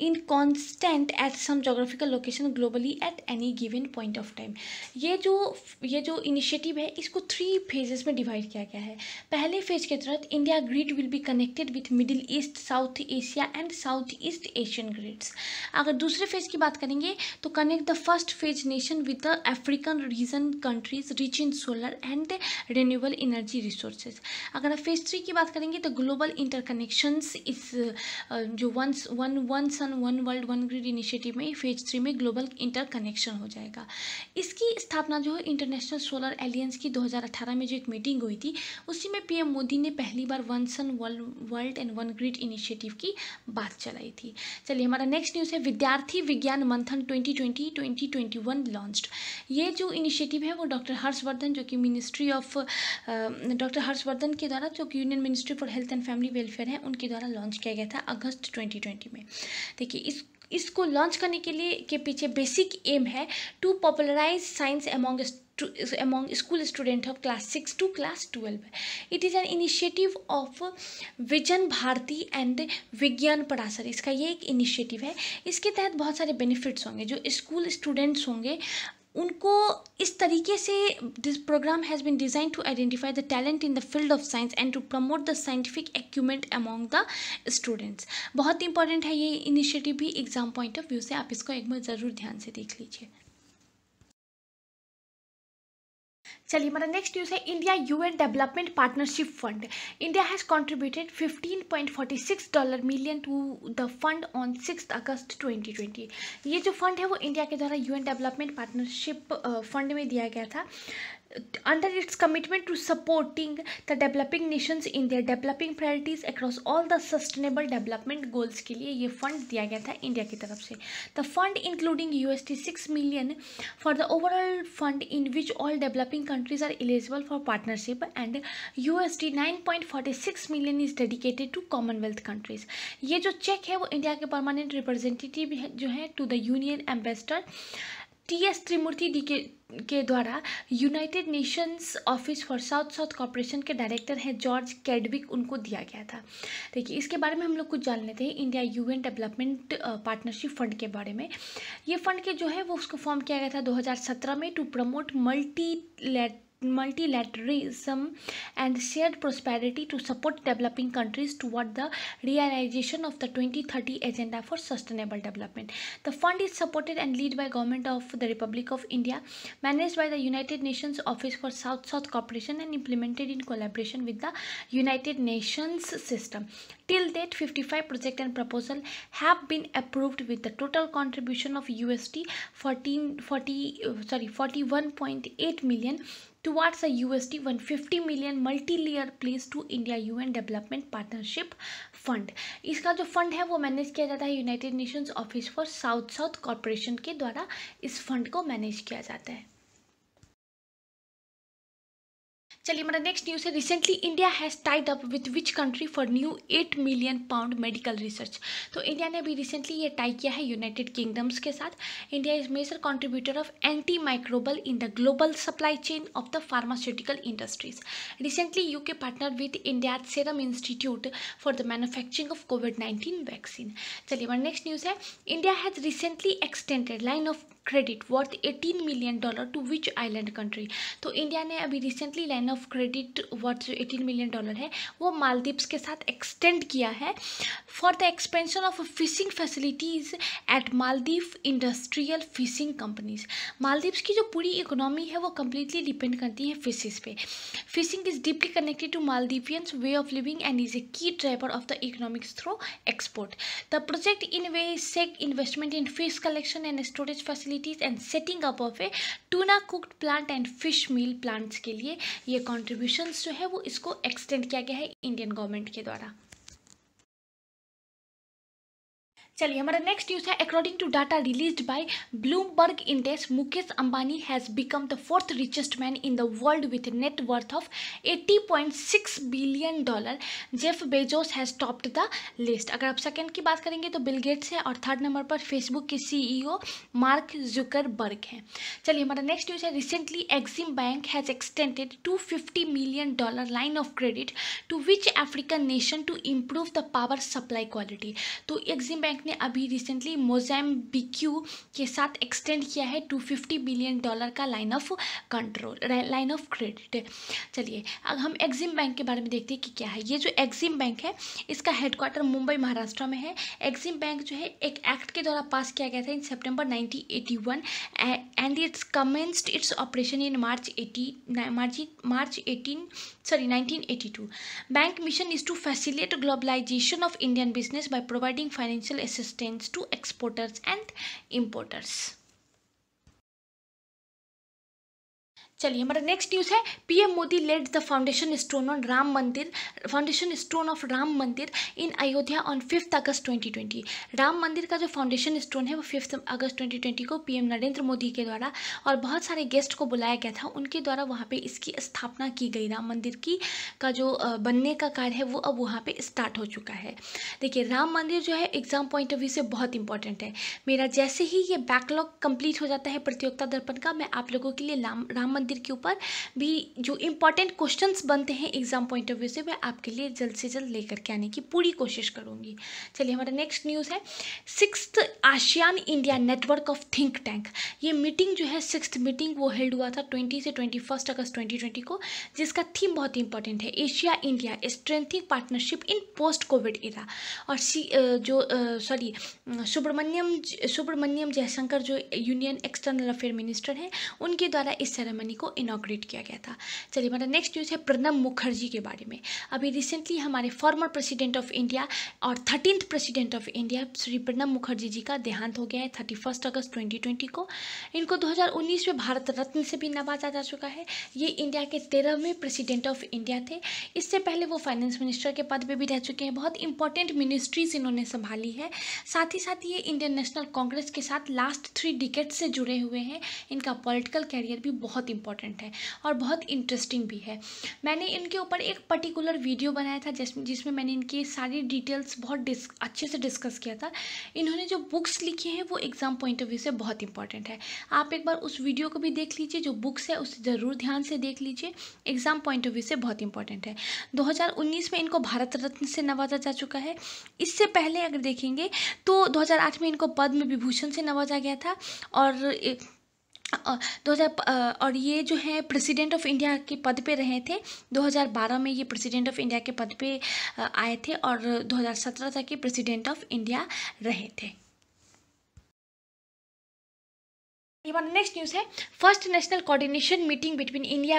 in constant at some geographical location globally at any given point of time. ये जो ये जो initiative है, इसको three phases में divide किया गया है। पहले फ़ेज़ के तहत India grid will be connected with Middle East South Asia and South East Asian grids अगर दूसरे फ़ेज़ की बात करेंगे तो connect the first phase nation with the African region countries rich in solar and renewable energy resources अगर आप phase three की बात करेंगे तो ग्लोबल इंटरकनेक्शंस इस जो one one one sun one world one grid initiative में फ़ेज़ थ्री में ग्लोबल इंटरकनेक्शन हो जाएगा। इसकी स्थापना जो है इंटरनेशनल सोलर एलियंस की 2018 में जो एक मीटिंग हुई थी, उसी में पीएम मोदी ने पहली बार one sun world world and one grid initiative की बात चलाई थी। चलिए, हमारा नेक्स्ट न्यूज़ है, विद्यार्थी विज्ञान मंथन 2020 2021 लॉन्च्ड ये जो इनिशिएटिव है, वो डॉक्टर हर्षवर्धन, जो कि मिनिस्ट्री ऑफ़ डॉक्टर हर्षवर्धन के द्वारा जो union ministry for health and family welfare है, उनके द्वारा लॉन्च किया गया था अगस्त 2020 में। देखिए, इस, इसको लॉन्च करने के लिए के पीछे बेसिक एम है to popularize science among among school student of class 6 to class 12 it is an initiative of Vijnana Bharati and Vigyan Prasar इसका ये एक इनिशिएटिव है। इसके तहत बहुत सारे बेनिफिट्स होंगे, जो स्कूल स्टूडेंट्स होंगे उनको इस तरीके से this programme has been designed to identify the talent in the field of science and to promote the scientific acumen among the students बहुत इंपॉर्टेंट है ये इनिशिएटिव भी एग्ज़ाम पॉइंट ऑफ़ व्यू से। आप इसको एक बार ज़रूर ध्यान से देख लीजिए। चलिए, हमारा नेक्स्ट न्यूज़ है India UN development partnership fund India has contributed 15.46 dollar million to the fund on six August 2020 ये जो फंड है, वो इंडिया के द्वारा यूएन डेवलपमेंट पार्टनरशिप फंड में दिया गया था। Under its commitment to supporting the developing nations in their developing priorities across all the sustainable development goals के लिए ये फंड दिया गया था इंडिया की तरफ़ से। The fund including U S D six million for the overall fund in which all developing countries are eligible for partnership and U S D nine point forty six million is dedicated to commonwealth countries ये जो check है वो India के permanent representative जो है to the union ambassador T S Tirumurti D के के द्वारा United Nations office for South South corporation के डायरेक्टर हैं जॉर्ज कैडविक, उनको दिया गया था। देखिए, इसके बारे में हम लोग कुछ जान लेते हैं, India UN development partnership fund के बारे में। ये फंड के जो है, वो उसको फॉर्म किया गया था 2017 में to promote multi multilateralism and shared prosperity to support developing countries toward the realization of the 2030 agenda for sustainable development. The fund is supported and led by government of the republic of india managed by the united nations office for south south cooperation and implemented in collaboration with the united nations system. Till date 55 project and proposal have been approved with the total contribution of usd 14 40 uh, sorry 41.8 million towards a USD 150 million multi-layer place to India UN Development Partnership Fund. इसका जो fund है वो manage किया जाता है United Nations office for South South corporation के द्वारा इस फंड को मैनेज किया जाता है चलिए हमारा नेक्स्ट न्यूज़ है। Recently India has tied up with which country for new eight million pound medical research तो इंडिया ने अभी रिसेंटली ये टाई किया है यूनाइटेड किंगडम्स के साथ। India is major contributor of anti microbial in the global supply chain of the pharmaceutical industries recently U K partner with India Serum Institute for the manufacturing of COVID nineteen vaccine चलिए हमारा next news है। India has recently extended line of credit worth 18 million dollar to which island country तो India ने अभी recently line of credit worth जो 18 million dollar है। वो मालदीव्स के साथ एक्सटेंड किया है। For the expansion of fishing facilities at Maldives industrial fishing companies Maldives की जो पूरी इकोनॉमी है, वो कम्प्लीटली डिपेंड करती है फिशेज पे। Fishing is deeply connected to Maldivians way of living and is a key driver of the economics through export the project in way sec investment in fish collection and storage facility facilities and setting up of a tuna cooked plant and fish meal plants के लिए ये contributions जो है वो इसको extend किया गया है इंडियन गवर्नमेंट के द्वारा। चलिए, हमारा नेक्स्ट न्यूज़ है according to data release by Bloomberg index Mukesh Ambani has become the fourth richest man in the world with net worth of 80.6 billion dollar Jeff Bezos has topped the list अगर आप second की बात करेंगे तो bill Gates है और third number पर Facebook के सीईओ मार्क जुकरबर्ग हैं। चलिए, हमारा नेक्स्ट न्यूज़ है recently Exim bank has extended 250 million dollar line of credit to which African nation to improve the power supply quality तो एक्सिम बैंक ने अभी रिसेंटली मोजैम्बिक्यू के साथ एक्सटेंड किया है 250 बिलियन डॉलर का line of control line of credit चलिए, अब हम एग्जिम बैंक के बारे में देखते हैं कि क्या है। ये जो एग्जिम बैंक है, इसका हेडक्वार्टर मुंबई, महाराष्ट्र में है। एग्जिम बैंक जो है, एक एक्ट के द्वारा पास किया गया था in September nineteen and its commenced its operation in March eighty March March eighteen sorry 1982 bank mission is to facilitate globalization of indian business by providing financial assistance to exporters and importers चलिए, हमारा next news है PM Modi laid the foundation stone on Ram Mandir foundation stone of Ram Mandir in Ayodhya on fifth August 2020 Ram Mandir का जो foundation stone है, वो fifth August 2020 को PM Narendra Modi के द्वारा और बहुत सारे गेस्ट को बुलाया गया था, उनके द्वारा वहाँ पर इसकी स्थापना की गई। राम मंदिर की का जो बनने का कार्य है, वो अब वहाँ पर स्टार्ट हो चुका है। देखिए राम मंदिर जो है एग्ज़ाम पॉइंट ऑफ़ व्यू से बहुत इंपॉर्टेंट है। मेरा जैसे ही ये बैकलॉग कंप्लीट हो जाता है प्रतियोगिता दर्पण का, मैं आप लोगों के लिए राम मंदिर मंदिर के ऊपर भी जो इंपॉर्टेंट क्वेश्चंस बनते हैं एग्ज़ाम पॉइंट ऑफ़ व्यू से, मैं आपके लिए जल्द से जल्द लेकर के आने की पूरी कोशिश करूँगी। चलिए, हमारा नेक्स्ट न्यूज़ है। Six ASEAN India network of think tank ये मीटिंग जो है सिक्स मीटिंग वो हेल्ड हुआ था ट्वेंटी से twenty first August twenty twenty को, जिसका थीम बहुत इंपॉर्टेंट है। Asia India strengthening partnership in post COVID era और जो सॉरी सुब्रमण्यम सुब्रमण्यम जयशंकर जो यूनियन एक्सटर्नल अफेयर मिनिस्टर हैं, उनके द्वारा इस सेरेमनी को इनाग्रेट किया गया था। चलिए हमारा नेक्स्ट न्यूज़ है प्रणब मुखर्जी के बारे में। अभी रिसेंटली हमारे फॉर्मर प्रेसिडेंट ऑफ़ इंडिया और thirteenth president of India Shri Pranab Mukherjee ji का देहांत हो गया है thirty first August twenty twenty को। इनको दो हज़ार उन्नीस में भारत रत्न से भी नवाजा जा चुका है। ये इंडिया के तेरहवें प्रेसिडेंट ऑफ़ इंडिया थे। इससे पहले वो फाइनेंस मिनिस्टर के पद पर भी रह चुके हैं। बहुत इंपॉर्टेंट मिनिस्ट्रीज इन्होंने संभाली है। साथ ही साथ ये इंडियन नेशनल कांग्रेस के साथ लास्ट थ्री डिकेट से जुड़े हुए हैं। इनका पॉलिटिकल कैरियर भी बहुत इंपॉर्टेंट है और बहुत इंटरेस्टिंग भी है। मैंने इनके ऊपर एक पर्टिकुलर वीडियो बनाया था जिसमें जिसमें मैंने इनकी सारी डिटेल्स बहुत अच्छे से डिस्कस किया था। इन्होंने जो बुक्स लिखी हैं वो एग्ज़ाम पॉइंट ऑफ़ व्यू से बहुत इंपॉर्टेंट है। आप एक बार उस वीडियो को भी देख लीजिए, जो बुक्स है उसे ज़रूर ध्यान से देख लीजिए। एग्ज़ाम पॉइंट ऑफ़ व्यू से बहुत इंपॉर्टेंट है। 2019 में इनको भारत रत्न से नवाजा जा चुका है। इससे पहले अगर देखेंगे तो 2008 में इनको पद्म विभूषण से नवाजा गया था और दो हज़ार और ये जो है प्रेसिडेंट ऑफ़ इंडिया के पद पे रहे थे। 2012 में ये प्रेसिडेंट ऑफ़ इंडिया के पद पे आए थे और 2017 तक ये प्रेसिडेंट ऑफ़ इंडिया रहे थे। हमारा नेक्स्ट न्यूज़ है। First national coordination meeting between India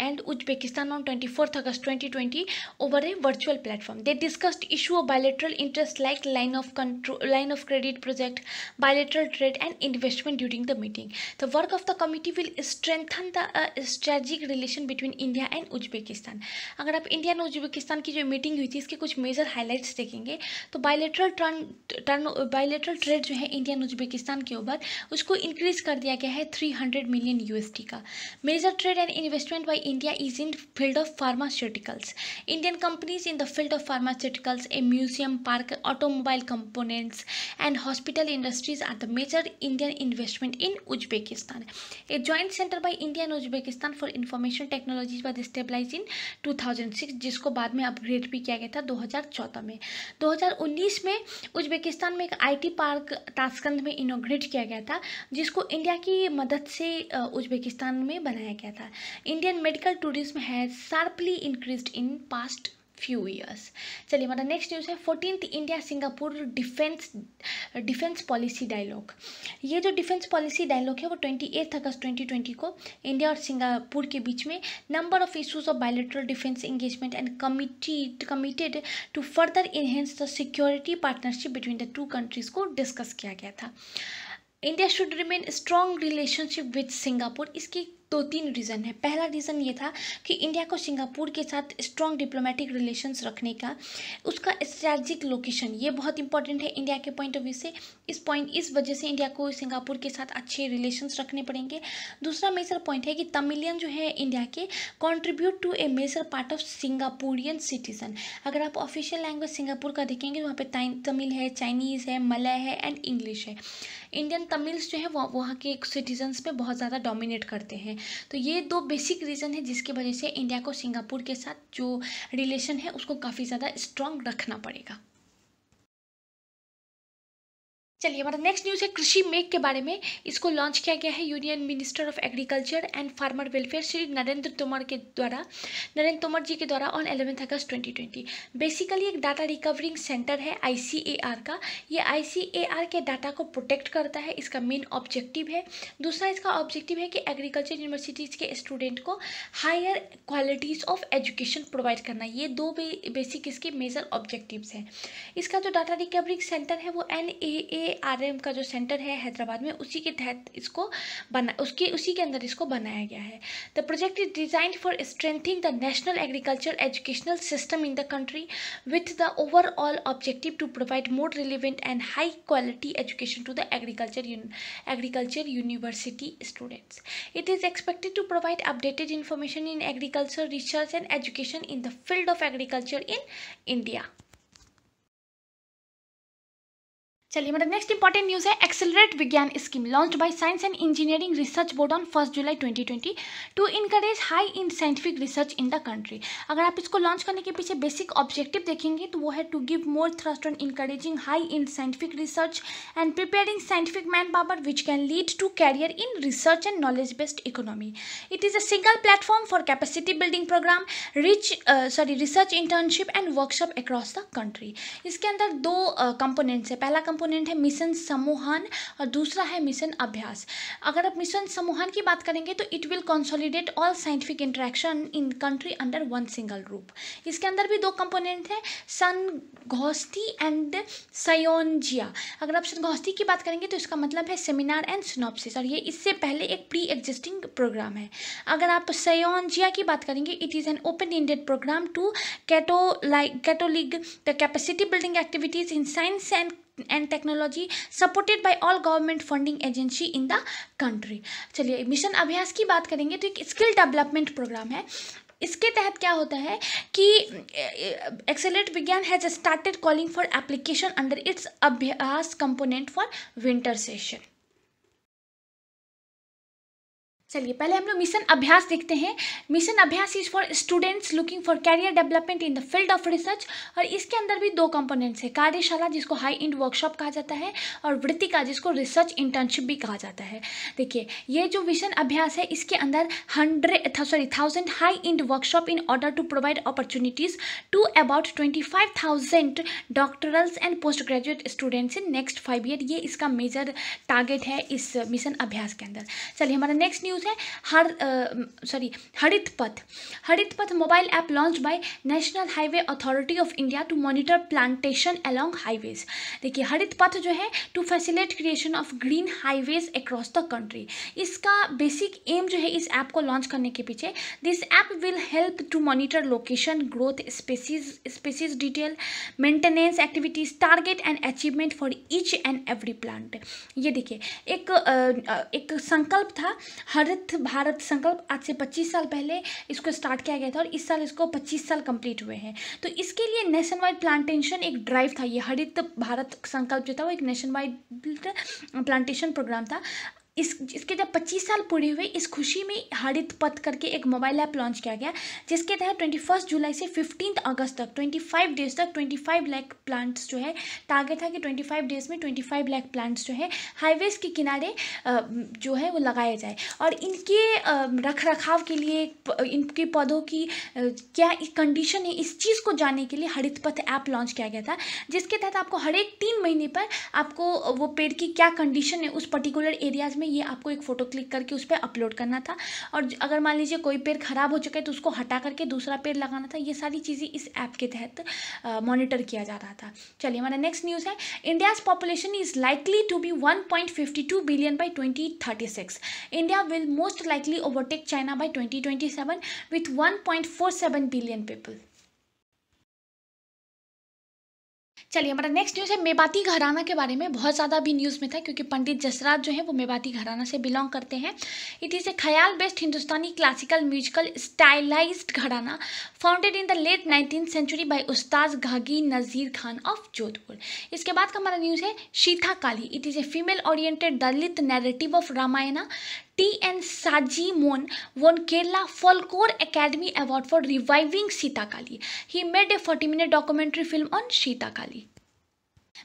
and Uzbekistan on twenty fourth August twenty twenty over a virtual platform they discussed issue of bilateral interest like line of control line of credit project bilateral trade and investment during the meeting the work of the committee will strengthen the strategic relation between India and Uzbekistan अगर आप India and Uzbekistan की जो meeting हुई थी, इसके कुछ major highlights देखेंगे तो बायोलेट्रल टर्न बायोलेट्रल ट्रेड जो है इंडिया एंड उज्बेकिस्तान के ऊपर, उसको इंक्रीज कर दिया गया है 300 मिलियन यूएसडी का। Major trade and investment by India is in field of pharmaceuticals Indian companies in the field of pharmaceuticals a museum park automobile components and hospital industries are the major Indian investment in Uzbekistan a joint centre by India and Uzbekistan for information technologies was stabilize in 2006 जिसको बाद में upgrade भी किया गया था 2014 में। 2019 में Uzbekistan में एक आईटी पार्क ताशकंद में इनोग्रेट किया गया था, जिसको इंडिया की मदद से उज्बेकिस्तान में बनाया गया था। Indian medical tourism has sharply increase in past few years चलिए, हमारा नेक्स्ट न्यूज़ है। Fourteen India Singapore defence defence policy dialogue ये जो डिफेंस पॉलिसी डायलॉग है, वो twenty eighth August twenty twenty को इंडिया और सिंगापुर के बीच में number of issues of bilateral defence engagement and committee committed to further enhance the security partnership between the two countries को डिस्कस किया गया था। India should remain strong relationship with Singapore इसकी दो तीन रीज़न है। पहला रीज़न ये था कि इंडिया को सिंगापुर के साथ स्ट्रॉन्ग डिप्लोमेटिक रिलेशंस रखने का, उसका स्ट्रैटिक लोकेशन ये बहुत इंपॉर्टेंट है इंडिया के पॉइंट ऑफ़ व्यू से। इस पॉइंट इस वजह से इंडिया को सिंगापुर के साथ अच्छे रिलेशंस रखने पड़ेंगे। दूसरा मेजर पॉइंट है कि तमिलियन जो है इंडिया के contribute to a major part of Singaporean citizen अगर आप ऑफिशियल लैंग्वेज सिंगापुर का देखेंगे तो वहाँ पर तमिल है चाइनीज़ है मलय है एंड इंग्लिश है। इंडियन तमिल्स जो है वहाँ के सिटीजन्स पे बहुत ज़्यादा डोमिनेट करते हैं। तो ये दो बेसिक रीज़न है जिसकी वजह से इंडिया को सिंगापुर के साथ जो रिलेशन है, उसको काफ़ी ज़्यादा स्ट्रॉन्ग रखना पड़ेगा। चलिए हमारा नेक्स्ट न्यूज़ है कृषि मेक के बारे में। इसको लॉन्च किया गया है union minister of agriculture and farmer welfare Shri Narendra Tomar के द्वारा। नरेंद्र तोमर जी के द्वारा ऑन एलेवेंथ अगस्त 2020 बेसिकली एक डाटा रिकवरिंग सेंटर है आईसीएआर का। ये आईसीएआर के डाटा को प्रोटेक्ट करता है, इसका मेन ऑब्जेक्टिव है। दूसरा इसका ऑब्जेक्टिव है कि एग्रीकल्चर यूनिवर्सिटीज़ के स्टूडेंट को higher qualities of education provide करना। ये दो बेसिक इसके मेजर ऑब्जेक्टिव्स हैं। इसका जो डाटा रिकवरिंग सेंटर है वो एन ए आरएम का जो सेंटर है हैदराबाद में, उसी के तहत इसको बना, उसके, उसी के अंदर इसको बनाया गया है the project is design for strengthening the national agriculture educational system in the country with the overall objective to provide more relevant and high quality education to the agriculture agriculture university students it is expected to provide updated information in agriculture research and education in the field of agriculture in India. चलिए मेरा next important news है accelerate Vigyan scheme launch by Science and Engineering Research Board on first July 2020 to encourage high in scientific research in the country अगर आप इसको launch करने के पीछे basic objective देखेंगे तो वो है to give more thrust on encouraging high in scientific research and preparing scientific man power which can lead to career in research and knowledge based economy it is a single platform for capacity building programme reach sorry research internship and workshop across the country इसके अंदर दो components है। पहला component है mission समूहान और दूसरा है mission अभ्यास। अगर आप मिशन समूहान की बात करेंगे तो it will consolidate all scientific interaction in country under one single roof इसके अंदर भी दो कंपोनेंट है सन घोस्ती एंड सयोनजिया अगर आप सन घोस्ती की बात करेंगे तो इसका मतलब है सेमिनार एंड सिनॉप्सिस और ये इससे पहले एक प्री एग्जिस्टिंग प्रोग्राम है। अगर आप सयोनजिया की बात करेंगे it is an open ended programme to cato catalogue the capacity building activities in science and and technology supported by all government funding agency in the country चलिए मिशन अभ्यास की बात करेंगे तो एक स्किल डेवलपमेंट प्रोग्राम है। इसके तहत क्या होता है कि accelerate Vigyan has started calling for application under its Abhyas component for winter session चलिए, पहले हम लोग मिशन अभ्यास देखते हैं। Mission Abhyas is for students looking for career development in the field of research और इसके अंदर भी दो कंपोनेंट्स है। कार्यशाला, जिसको हाई इंड वर्कशॉप कहा जाता है, और वृत्ति का जिसको रिसर्च इंटर्नशिप भी कहा जाता है। देखिए, ये जो मिशन अभ्यास है, इसके अंदर hundred sorry thousand high end workshop in order to provide opportunities to about twenty five thousand doctorals and post graduate students in next five year ये इसका मेजर टारगेट है इस मिशन अभ्यास के अंदर। चलिए, हमारा नेक्स्ट न्यूज़ है? हर sorry Harit Path Harit Path mobile app launch by National Highway Authority of India to monitor plantation along highways देखिए हरित पथ जो है to facilitate creation of green highways across the country इसका बेसिक एम जो है, इस app को launch करने के पीछे this app will help to monitor location growth species species detail maintenance activities target and achievement for each and every plant ये देखिए, एक एक संकल्प था हरित हरित भारत संकल्प आज से 25 साल पहले इसको स्टार्ट किया गया था और इस साल इसको 25 साल कंप्लीट हुए हैं। तो इसके लिए नेशन वाइड प्लांटेशन एक ड्राइव था। ये हरित भारत संकल्प जो था, वो एक नेशन वाइड प्लांटेशन प्रोग्राम था। इस, इसके जब 25 साल पूरे हुए, इस खुशी में हरित पथ करके एक मोबाइल ऐप लॉन्च किया गया, जिसके तहत ट्वेंटी फ़र्स्ट जुलाई से फिफ्टीन अगस्त तक 25 डेज़ तक 25 लाख प्लांट्स जो है टारगेट था कि 25 डेज़ में 25 लाख प्लांट्स जो है हाईवेज के किनारे जो है वो लगाए जाए। और इनके रख रखाव के लिए इनके पौधों की क्या कंडीशन है, इस चीज़ को जानने के लिए हरित पथ ऐप लॉन्च किया गया था, जिसके तहत आपको हर एक तीन महीने पर आपको वो पेड़ की क्या कंडीशन है, उस पर्टिकुलर एरियाज़ में में ये आपको एक फ़ोटो क्लिक करके उस पर अपलोड करना था। और अगर मान लीजिए कोई पेड़ ख़राब हो चुका है तो उसको हटा करके दूसरा पेड़ लगाना था। ये सारी चीज़ें इस ऐप के तहत मॉनिटर किया जा रहा था। चलिए, हमारा नेक्स्ट न्यूज़ है। India's population is likely to be one point fifty two billion by twenty thirty six India will most likely overtake China by twenty twenty with one चलिए, हमारा नेक्स्ट न्यूज़ है मेवाती घराना के बारे में। बहुत ज़्यादा भी न्यूज़ में था, क्योंकि पंडित जसराज जो है, वो मेवाती घराना से बिलोंग करते हैं। It is a khayal based Hindustani classical musical stylized gharana founded in the late nineteen century by Ustad Ghaggi Nazir Khan of Jodhpur. इसके बाद का हमारा न्यूज़ है Seetha Kali it is a female oriented Dalit narrative of Ramayana T. N. Sajimon won Kerala Folklore Academy Award for reviving Sita Kali. He made a 40 minute documentary film on Sita Kali.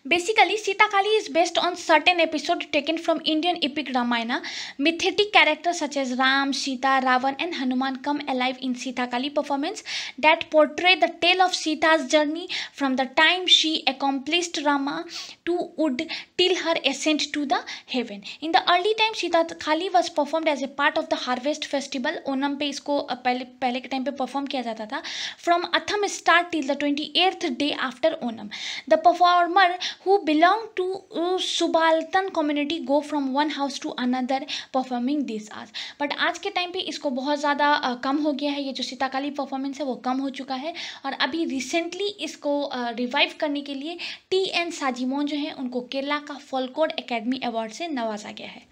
Basically, Sita Kali is based on certain episodes taken from Indian epic Ramayana. Mythic characters such as Ram, Sita, Ravan, and Hanuman come alive in Sita Kali performance that portray the tale of Sita's journey from the time she accomplished Rama to Ud till her ascent to the heaven. In the early time, Sita Kali was performed as a part of the harvest festival. Onam पे इसको पहले पहले के time पे perform किया जाता था from Atham start till the twenty eighth day after Onam the performer who belong to uh, subaltan community go from one house to another performing this art but आज के टाइम पे इसको बहुत ज़्यादा कम हो गया है। ये जो सीताकाली परफॉर्मेंस है वो कम हो चुका है। और अभी रिसेंटली इसको रिवाइव करने के लिए टी एन साजिमोन जो है उनको केरला का फॉलकोड एकेडमी अवार्ड से नवाजा गया है।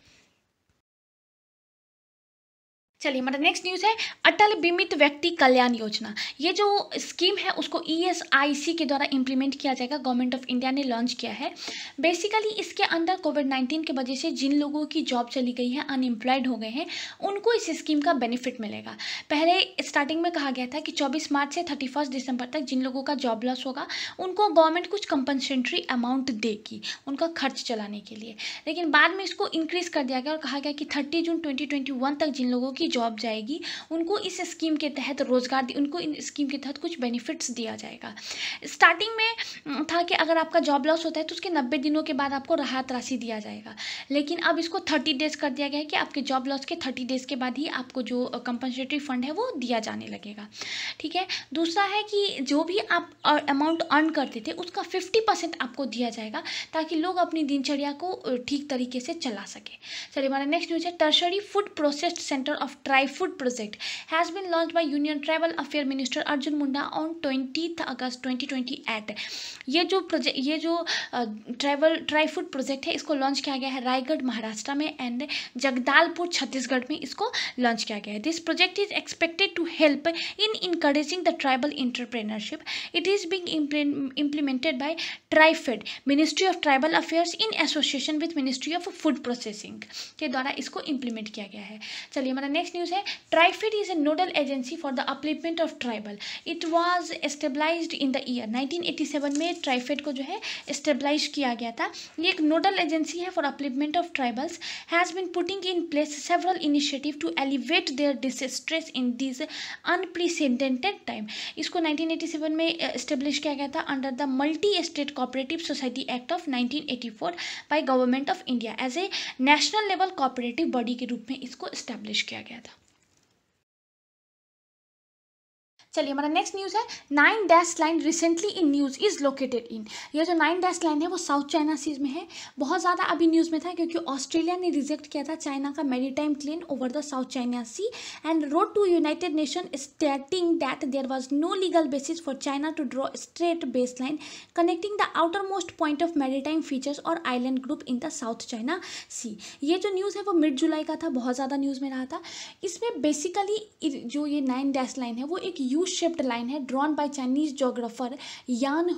चलिए, हमारा नेक्स्ट न्यूज़ है, अटल बीमित व्यक्ति कल्याण योजना। ये जो स्कीम है, उसको ईएसआईसी e के द्वारा इम्प्लीमेंट किया जाएगा। गवर्नमेंट ऑफ़ इंडिया ने लॉन्च किया है। बेसिकली इसके अंदर कोविड नाइन्टीन की वजह से जिन लोगों की जॉब चली गई है अनएम्प्लॉयड हो गए हैं, उनको इस स्कीम का बेनिफिट मिलेगा। पहले स्टार्टिंग में कहा गया था कि चौबीस मार्च से थर्टी दिसंबर तक जिन लोगों का जॉब लॉस होगा, उनको गवर्नमेंट कुछ कंपनसेंट्री अमाउंट देगी, उनका खर्च चलाने के लिए। लेकिन बाद में इसको इंक्रीज़ कर दिया गया और कहा गया कि थर्टी जून ट्वेंटी तक जिन लोगों की की जॉब जाएगी, उनको इस स्कीम के तहत रोज़गार उनको इन स्कीम के तहत कुछ बेनिफिट्स दिया जाएगा। स्टार्टिंग में था कि अगर आपका जॉब लॉस होता है तो उसके नब्बे दिनों के बाद आपको राहत राशि दिया जाएगा। लेकिन अब इसको थर्टी डेज़ कर दिया गया है कि आपके जॉब लॉस के थर्टी डेज़ के बाद ही आपको जो कंपनसेटरी फंड है, वो दिया जाने लगेगा। ठीक है? दूसरा है कि जो भी आप अमाउंट अर्न करते थे, उसका फिफ्टी परसेंट आपको दिया जाएगा, ताकि लोग अपनी दिनचर्या को ठीक तरीके से चला सके। चलिए हमारा नेक्स्ट न्यूज़ है tertiary food processed centre of Trifood project has been launch by union tribal affair minister Arjun Munda on twenty August twenty eight ये जो प्रोजेक्ट ये जो ट्राइबल ट्राई फ़ूड प्रोजेक्ट है, इसको लॉन्च किया गया है रायगढ़, महाराष्ट्र में एंड जगदालपुर, छत्तीसगढ़ में इसको लॉन्च किया गया है। This project is expected to help in encouraging the tribal entrepreneurship it is being implemented by TRIFED ministry of tribal affairs in association with ministry of food processing के द्वारा इसको इम्प्लीमेंट किया गया है। चलिए हमारा नेक्स्ट न्यूज़ है TRIFED is a nodal agency for the upliftment of tribal it was establish in the year 1987 में ट्राइफेड को जो है एस्टेब्लाइज किया गया था। ये एक नोडल एजेंसी है for upliftment of tribals has been putting in place several initiative to alleviate their distress in this unprecedented time इसको 1987 में एस्टेब्लिश किया गया था under the multi state cooperative society act of 1984 by government of India as a national level cooperative body के रूप में इसको establish किया गया था चलिए, हमारा नेक्स्ट न्यूज़ है। Nine dash line recently in news is located in ये जो नाइन डैश लाइन है, वो साउथ चाइना सीज में है। बहुत ज़्यादा अभी न्यूज़ में था, क्योंकि ऑस्ट्रेलिया ने रिजेक्ट किया था चाइना का maritime claim over the South China Sea and wrote to United Nation stating that there was no legal basis for China to draw straight base line connecting the outer most point of maritime features और island group in the South China Sea ये जो news है, वो mid जुलाई का था, बहुत ज़्यादा news में रहा था। इसमें बेसिकली जो ये नाइन डैश लाइन है, वो एक यू शेप्ड लाइन है drawn by Chinese geographer Yang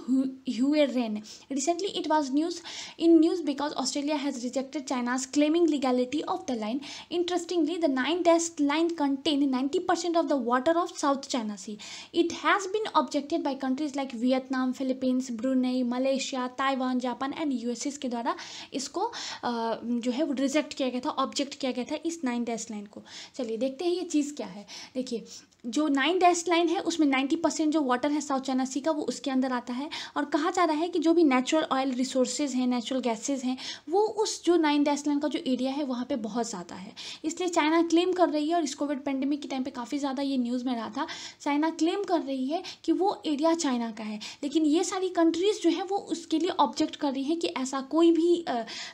Huairen recently it was news in news because Australia has rejected China's claiming legality of the line interestingly the nine dash line contain ninety percent of the water of South China Sea it has been objected by countries like Vietnam Philippines Brunei Malaysia Taiwan Japan and USS के द्वारा इसको जो है reject किया गया था object किया गया था इस नाइन डेस्ट लाइन को। चलिए देखते हैं ये चीज़ क्या है। देखिए जो नाइन डैश लाइन है, उसमें नाइन्टी परसेंट जो वाटर है साउथ चाइना सी का, वो उसके अंदर आता है। और कहा जा रहा है कि जो भी नेचुरल ऑयल रिसोर्सेज हैं नेचुरल गैसेज हैं, वो उस जो नाइन डैश लाइन का जो एरिया है, वहाँ पे बहुत ज़्यादा है। इसलिए चाइना क्लेम कर रही है, और इस कोविड पेंडेमिक के टाइम पर काफ़ी ज़्यादा ये न्यूज़ में रहा था। चाइना क्लेम कर रही है कि वो एरिया चाइना का है। लेकिन ये सारी कंट्रीज़ जो है, वो उसके लिए ऑब्जेक्ट कर रही हैं कि ऐसा कोई भी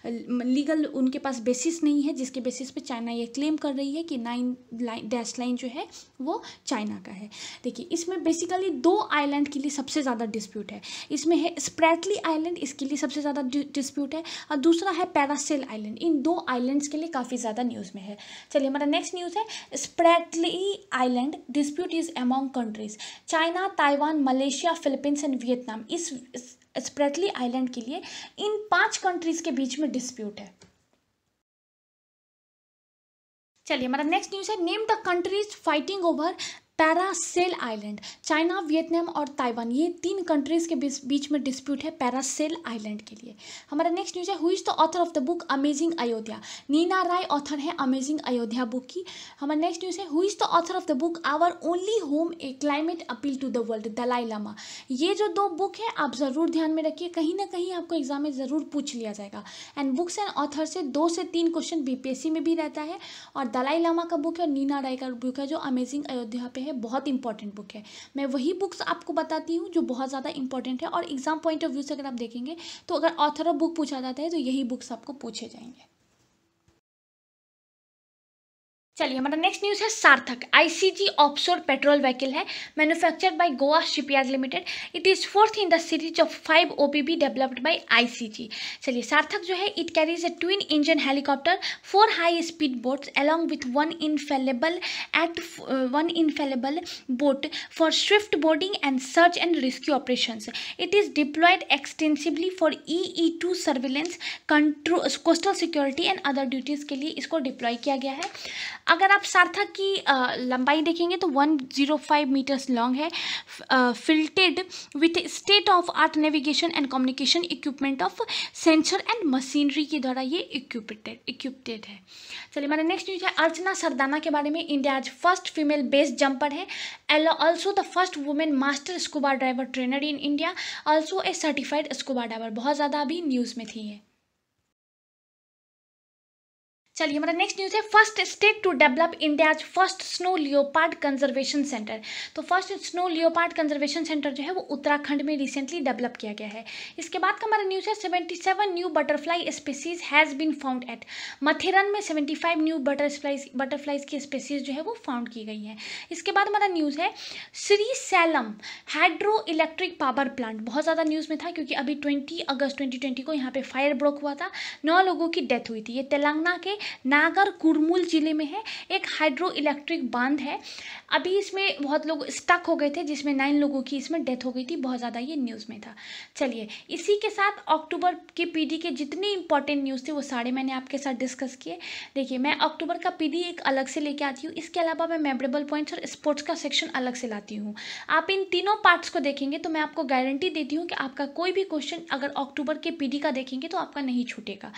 लीगल उनके पास बेसिस नहीं है, जिसके बेसिस पर चाइना ये क्लेम कर रही है कि नाइन लाइन डैश लाइन जो है, वो चाइना का है। देखिए, इसमें बेसिकली दो आइलैंड के लिए सबसे ज़्यादा डिस्प्यूट है। इसमें है स्प्रैटली आइलैंड इसके लिए सबसे ज़्यादा डिस्प्यूट है और दूसरा है पैरासेल आइलैंड इन दो आइलैंड्स के लिए काफ़ी ज़्यादा न्यूज़ में है। चलिए, हमारा नेक्स्ट न्यूज़ है। Spratly island dispute is among countries China, Taiwan, Malaysia, Philippines and Vietnam इस स्प्रेटली आइलैंड के लिए इन पाँच कंट्रीज़ के बीच में डिस्प्यूट है। चलिए हमारा नेक्स्ट न्यूज़ है name the countries fighting over Paracel island China Vietnam और ताइवान ये तीन कंट्रीज़ के बीच में डिस्प्यूट है पैरासेल आइलैंड के लिए। हमारा नेक्स्ट न्यूज़ है who is the author of the book amazing Ayodhya Neena Rai author है अमेजिंग अयोध्या बुक की। हमारा नेक्स्ट न्यूज़ है who is the author of the book our only home a climate appeal to the world Dalai Lama ये जो दो book है, आप ज़रूर ध्यान में रखिए, कहीं ना कहीं आपको एग्ज़ाम में ज़रूर पूछ लिया जाएगा। एंड बुक्स एंड ऑथर से दो से तीन क्वेश्चन बीपीएससी में भी रहता है। और दलाई लामा का बुक है और नीना राय का बुक है, जो अमेजिंग अयोध्या पे है, बहुत इंपॉर्टेंट बुक है। मैं वही बुक्स आपको बताती हूँ जो बहुत ज़्यादा इंपॉर्टेंट है और एग्ज़ाम पॉइंट ऑफ़ व्यू से अगर आप देखेंगे तो अगर ऑथर ऑफ़ बुक पूछा जाता है तो यही बुक्स आपको पूछे जाएँगे। चलिए, हमारा नेक्स्ट न्यूज़ है Sarthak. ICG offshore patrol vehicle है manufactured by Goa shipyard limited it is fourth in the series of five OPV developed by ICG चलिए, सार्थक जो है it carries a twin engine helicopter four high speed boats along with one inflatable at one inflatable boat for swift boarding and search and rescue operation it is deployed extensively for E E to surveillance control coastal security and other duties के लिए इसको deploy किया गया है। अगर आप सार्थक की लंबाई देखेंगे तो one zero five metres long है fitted with state of art navigation and communication equipment of sensor and machinery के द्वारा ये इक्विपेटेड इक्विप्टेड है। चलिए, हमारा नेक्स्ट न्यूज़ है अर्चना सरदाना के बारे में। इंडिया आज फ़र्स्ट फीमेल बेस्ड जंपर है। L also the first women master scuba driver trainer in India also a certified scuba driver बहुत ज़्यादा अभी न्यूज़ में थी है चलिए, हमारा नेक्स्ट न्यूज़ है first state to develop India's first snow leopard conservation centre तो first snow leopard conservation centre जो है, वो उत्तराखंड में रिसेंटली डेवलप किया गया है। इसके बाद का हमारा न्यूज़ है seventy seven new butterfly species has been found at Matheran में seventy five new butterflies butterflies की स्पेसीज जो है, वो फाउंड की गई हैं। इसके बाद हमारा न्यूज़ है, Srisailam hydro electric power plant बहुत ज़्यादा न्यूज़ में था, क्योंकि अभी ट्वेंटी अगस्त ट्वेंटी को यहाँ पे फायर ब्रोक हुआ था। नौ लोगों की डेथ हुई थी। ये तेलंगाना के नागर कुरमुल ज़िले में है, एक हाइड्रो इलेक्ट्रिक बाँध है। अभी इसमें बहुत लोग स्टक हो गए थे, जिसमें नाइन लोगों की इसमें डेथ हो गई थी, बहुत ज़्यादा ये न्यूज़ में था। चलिए, इसी के साथ अक्टूबर के पीडी के जितने इंपॉर्टेंट न्यूज़ थे, वो सारे मैंने आपके साथ डिस्कस किए। देखिए, मैं अक्टूबर का पीडी एक अलग से लेके आती हूँ। इसके अलावा मैं मेमोरेबल पॉइंट्स और स्पोर्ट्स का सेक्शन अलग से लाती हूँ। आप इन तीनों पार्ट्स को देखेंगे तो मैं आपको गारंटी देती हूँ कि आपका कोई भी क्वेश्चन अगर अक्टूबर के पीडी का देखेंगे तो आपका नहीं छूटेगा।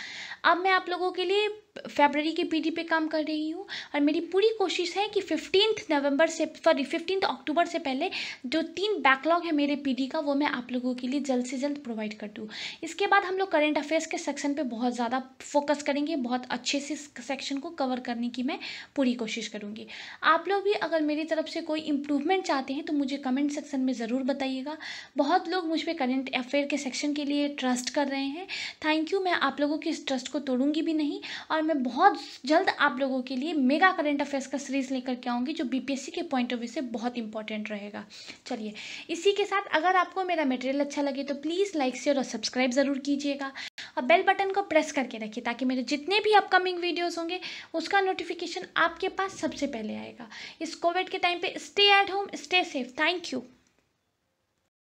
अब मैं आप लोगों के लिए फेबररी के पीडी पे काम कर रही हूँ और मेरी पूरी कोशिश है कि फिफ्टींथ नवंबर से सॉरी फिफ्टींथ अक्टूबर से पहले जो तीन बैकलॉग है मेरे पीडी का, वो मैं आप लोगों के लिए जल्द से जल्द प्रोवाइड कर दूँ। इसके बाद हम लोग करेंट अफेयर्स के सेक्शन पे बहुत ज़्यादा फोकस करेंगे, बहुत अच्छे से सेक्शन को कवर करने की मैं पूरी कोशिश करूँगी। आप लोग भी अगर मेरी तरफ़ से कोई इम्प्रूवमेंट चाहते हैं तो मुझे कमेंट सेक्शन में ज़रूर बताइएगा। बहुत लोग मुझ पर करेंट अफेयर के सेक्शन के लिए ट्रस्ट कर रहे हैं। थैंक यू मैं आप लोगों की इस ट्रस्ट को तोड़ूँगी भी नहीं और मैं बहुत जल्द आप लोगों के लिए मेगा करेंट अफेयर्स का सीरीज़ लेकर के आऊँगी, जो बीपीएससी के पॉइंट ऑफ़ व्यू से बहुत इंपॉर्टेंट रहेगा। चलिए, इसी के साथ अगर आपको मेरा मटेरियल अच्छा लगे तो प्लीज़ लाइक शेयर और सब्सक्राइब ज़रूर कीजिएगा। और बेल बटन को प्रेस करके रखिए, ताकि मेरे जितने भी अपकमिंग वीडियोज़ होंगे, उसका नोटिफिकेशन आपके पास सबसे पहले आएगा। इस कोविड के टाइम पर stay at home stay safe thank you